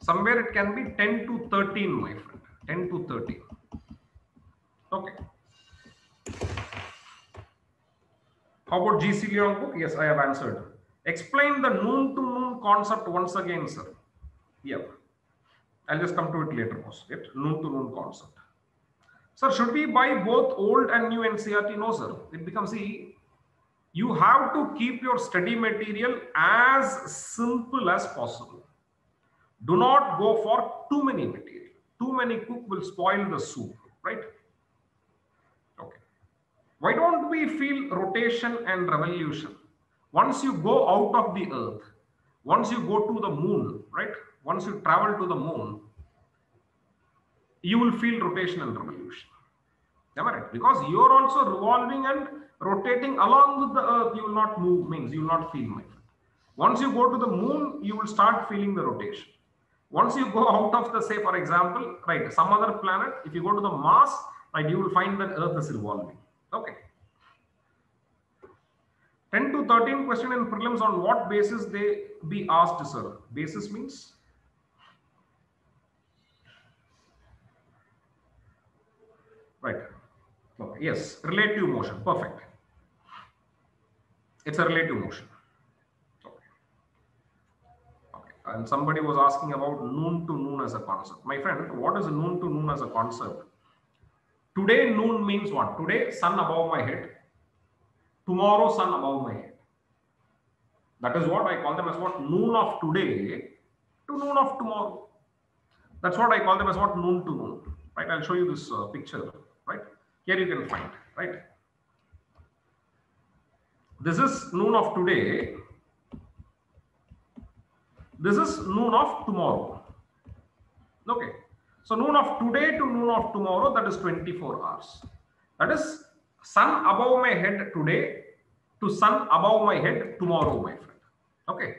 A: Somewhere it can be 10 to 13, my friend. 10 to 13. Okay. How about GC Leong book? Yes, I have answered. Explain the noon to noon concept once again, sir. Yeah. I'll just come to it later, boss. Get noon to noon concept. Sir, should we buy both old and new NCERT? No, sir. It becomes, see, you have to keep your study material as simple as possible. Do not go for too many material. Too many cook will spoil the soup, right? Okay. Why don't we feel rotation and revolution? Once you go out of the earth, once you go to the moon, right? Once you travel to the moon, you will feel rotation and revolution. Am I right? Because you are also revolving and rotating along with the earth, you will not move, means you will not feel my friend. Once you go to the moon, you will start feeling the rotation. Once you go out of the, say, for example, right, some other planet, if you go to the Mars, right, you will find that earth is revolving. Okay. 10 to 13 question in prelims on what basis they be asked, sir? Basis means? Right. Okay. Yes, relative motion. Perfect. It's a relative motion. Okay. Okay. And somebody was asking about noon to noon as a concept. My friend, what is noon to noon as a concept? Today noon means what? Today sun above my head. Tomorrow sun above my head. That is what I call them as what noon of today to noon of tomorrow. That's what I call them as what noon to noon. Right? I'll show you this uh, picture. Right? Here you can find. Right? This is noon of today. This is noon of tomorrow. Okay. So noon of today to noon of tomorrow, that is 24 hours. That is sun above my head today to sun above my head tomorrow, my friend. Okay.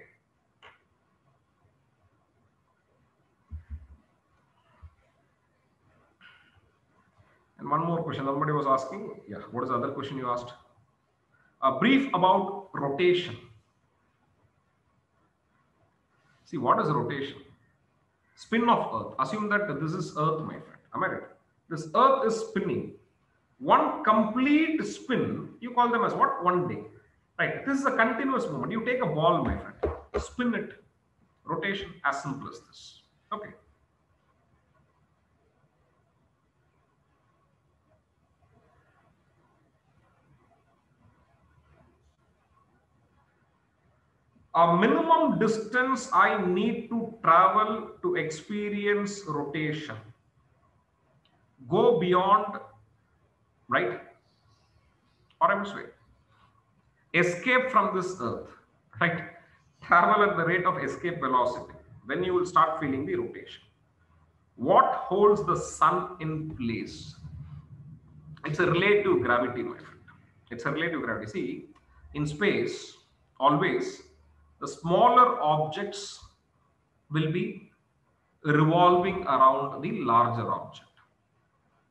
A: And one more question. Somebody was asking, yeah, what is the other question you asked? A brief about rotation. See, what is rotation? Spin of Earth. Assume that this is Earth, my friend. Am I right? This Earth is spinning. One complete spin, you call them as what? One day. Right. This is a continuous movement. You take a ball, my friend, spin it. Rotation, as simple as this. Okay. A minimum distance I need to travel to experience rotation. Go beyond, right? Or I'm sorry, escape from this earth, right? Travel at the rate of escape velocity. Then you will start feeling the rotation. What holds the sun in place? It's a relative gravity, my friend. It's a relative gravity. See, in space, always the smaller objects will be revolving around the larger object.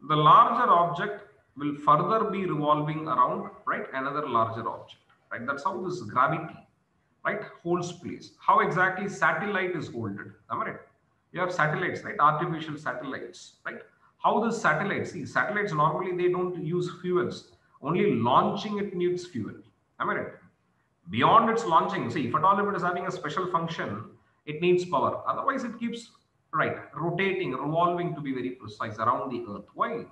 A: The larger object will further be revolving around, right, another larger object, right? That's how this gravity, right, holds place. How exactly satellite is holded, am I right? You have satellites, right, artificial satellites, right? How the satellites, see, satellites normally they don't use fuels, only launching it needs fuel, am I right? Beyond its launching see if at all if it is having a special function it needs power otherwise it keeps right, rotating, revolving to be very precise around the earth. Why?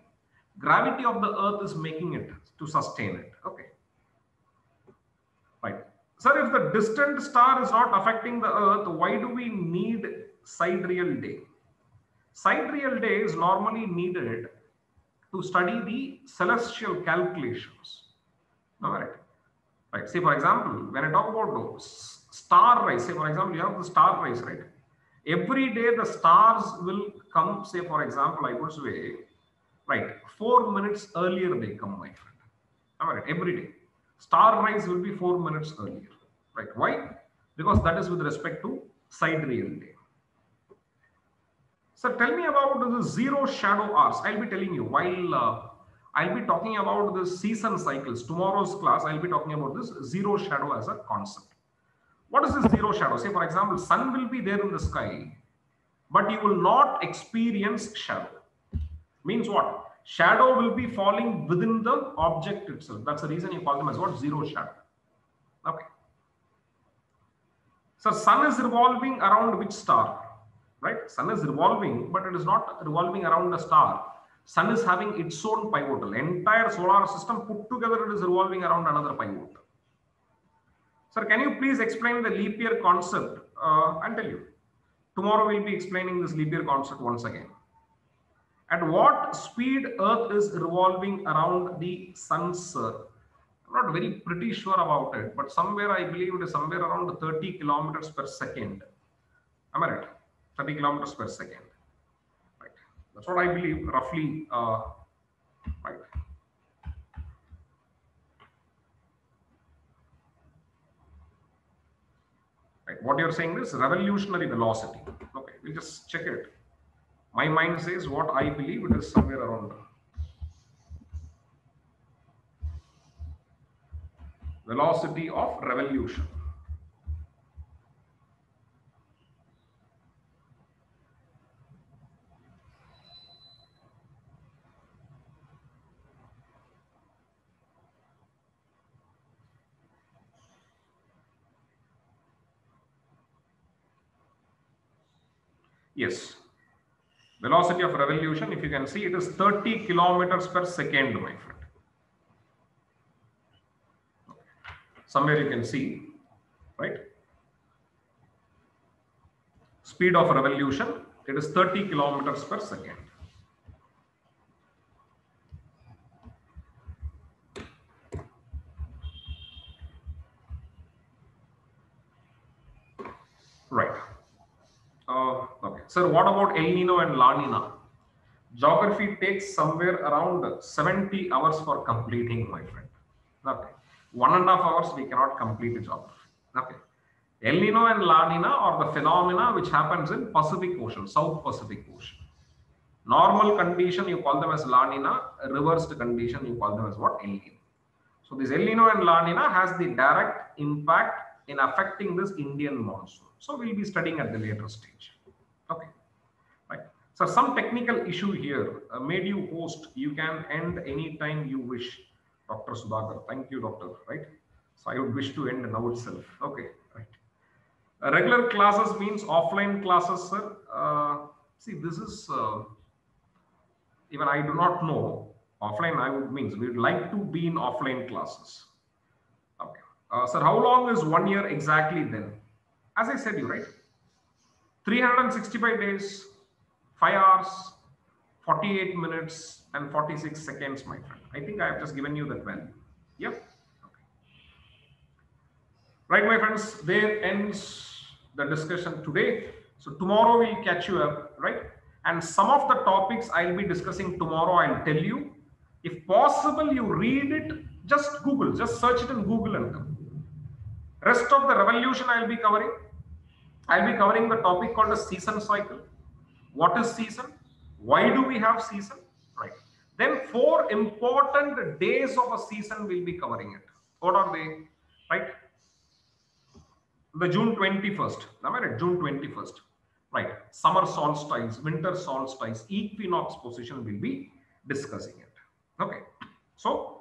A: Gravity of the earth is making it to sustain it. Okay. Right. Sir, if the distant star is not affecting the earth, why do we need sidereal day? Sidereal day is normally needed to study the celestial calculations. All right. Right. Say, for example, when I talk about star rise, say, for example, you have the star rise, right? Every day the stars will come, say, for example, I would say, right, four minutes earlier they come, my friend. All right. Every day. Star rise will be four minutes earlier. Right. Why? Because that is with respect to sidereal day. So tell me about the zero shadow hours. I'll be telling you while uh, I'll be talking about the season cycles. Tomorrow's class, I'll be talking about this zero shadow as a concept. What is this zero shadow? Say, for example, sun will be there in the sky, but you will not experience shadow. Means what? Shadow will be falling within the object itself. That's the reason you call them as what? Zero shadow. Okay. So sun is revolving around which star? right? Sun is revolving, but it is not revolving around the star. Sun is having its own pivotal. Entire solar system put together, it is revolving around another pivot. Sir, can you please explain the leap year concept? Uh, I'll tell you. Tomorrow we'll be explaining this leap year concept once again. At what speed Earth is revolving around the Sun's I'm not very pretty sure about it, but somewhere I believe it is somewhere around 30 kilometers per second. Am I right? 30 kilometers per second. That's what I believe roughly. Uh, right. Right. What you're saying is revolutionary velocity. Okay, we'll just check it. My mind says what I believe it is somewhere around velocity of revolution. Yes. Velocity of revolution, if you can see, it is 30 kilometers per second, my friend. Somewhere you can see, right? Speed of revolution, it is 30 kilometers per second. Right. Uh, okay. Sir, what about El Nino and La Nina? Geography takes somewhere around 70 hours for completing, my friend. Okay. One and a half hours we cannot complete the geography. Okay. El Nino and La Nina are the phenomena which happens in Pacific Ocean, South Pacific Ocean. Normal condition, you call them as La Nina. Reversed condition, you call them as what? El Nino. So this El Nino and La Nina has the direct impact in affecting this Indian monsoon. So we'll be studying at the later stage. So some technical issue here uh, made you host. You can end anytime you wish, Dr. Sudhakar. Thank you, doctor. Right. So I would wish to end now itself. Okay, right. Uh, regular classes means offline classes, sir. Uh, see, this is uh, even I do not know. Offline, I would means we would like to be in offline classes. Okay, uh, sir. How long is one year exactly then? as I said you, right? 365 days, 5 hours, 48 minutes, and 46 seconds, my friend. I think I have just given you that value. Yep. Okay. Right, my friends, there ends the discussion today. So tomorrow we'll catch you up, right? And some of the topics I'll be discussing tomorrow, I'll tell you. If possible, you read it, just Google, just search it in Google and come. Rest of the revolution I'll be covering. I'll be covering the topic called the season cycle. What is season? Why do we have season? Right. Then four important days of a season we'll be covering it. What are they? Right. The June 21st. Am I right? June 21st. Right. Summer solstice, winter solstice, equinox position will be discussing it. Okay. So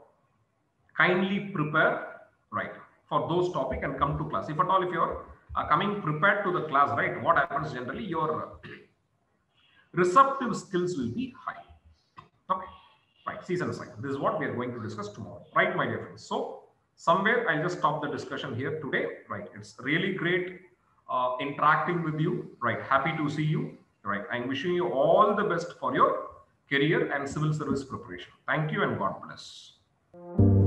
A: kindly prepare, right, for those topic and come to class. If at all, if you're uh, coming prepared to the class, right, what happens generally, your receptive skills will be high. Okay, right, season sign. This is what we are going to discuss tomorrow. Right, my dear friends. So somewhere I'll just stop the discussion here today. Right, it's really great uh, interacting with you. Right, happy to see you. Right, I'm wishing you all the best for your career and civil service preparation. Thank you and God bless.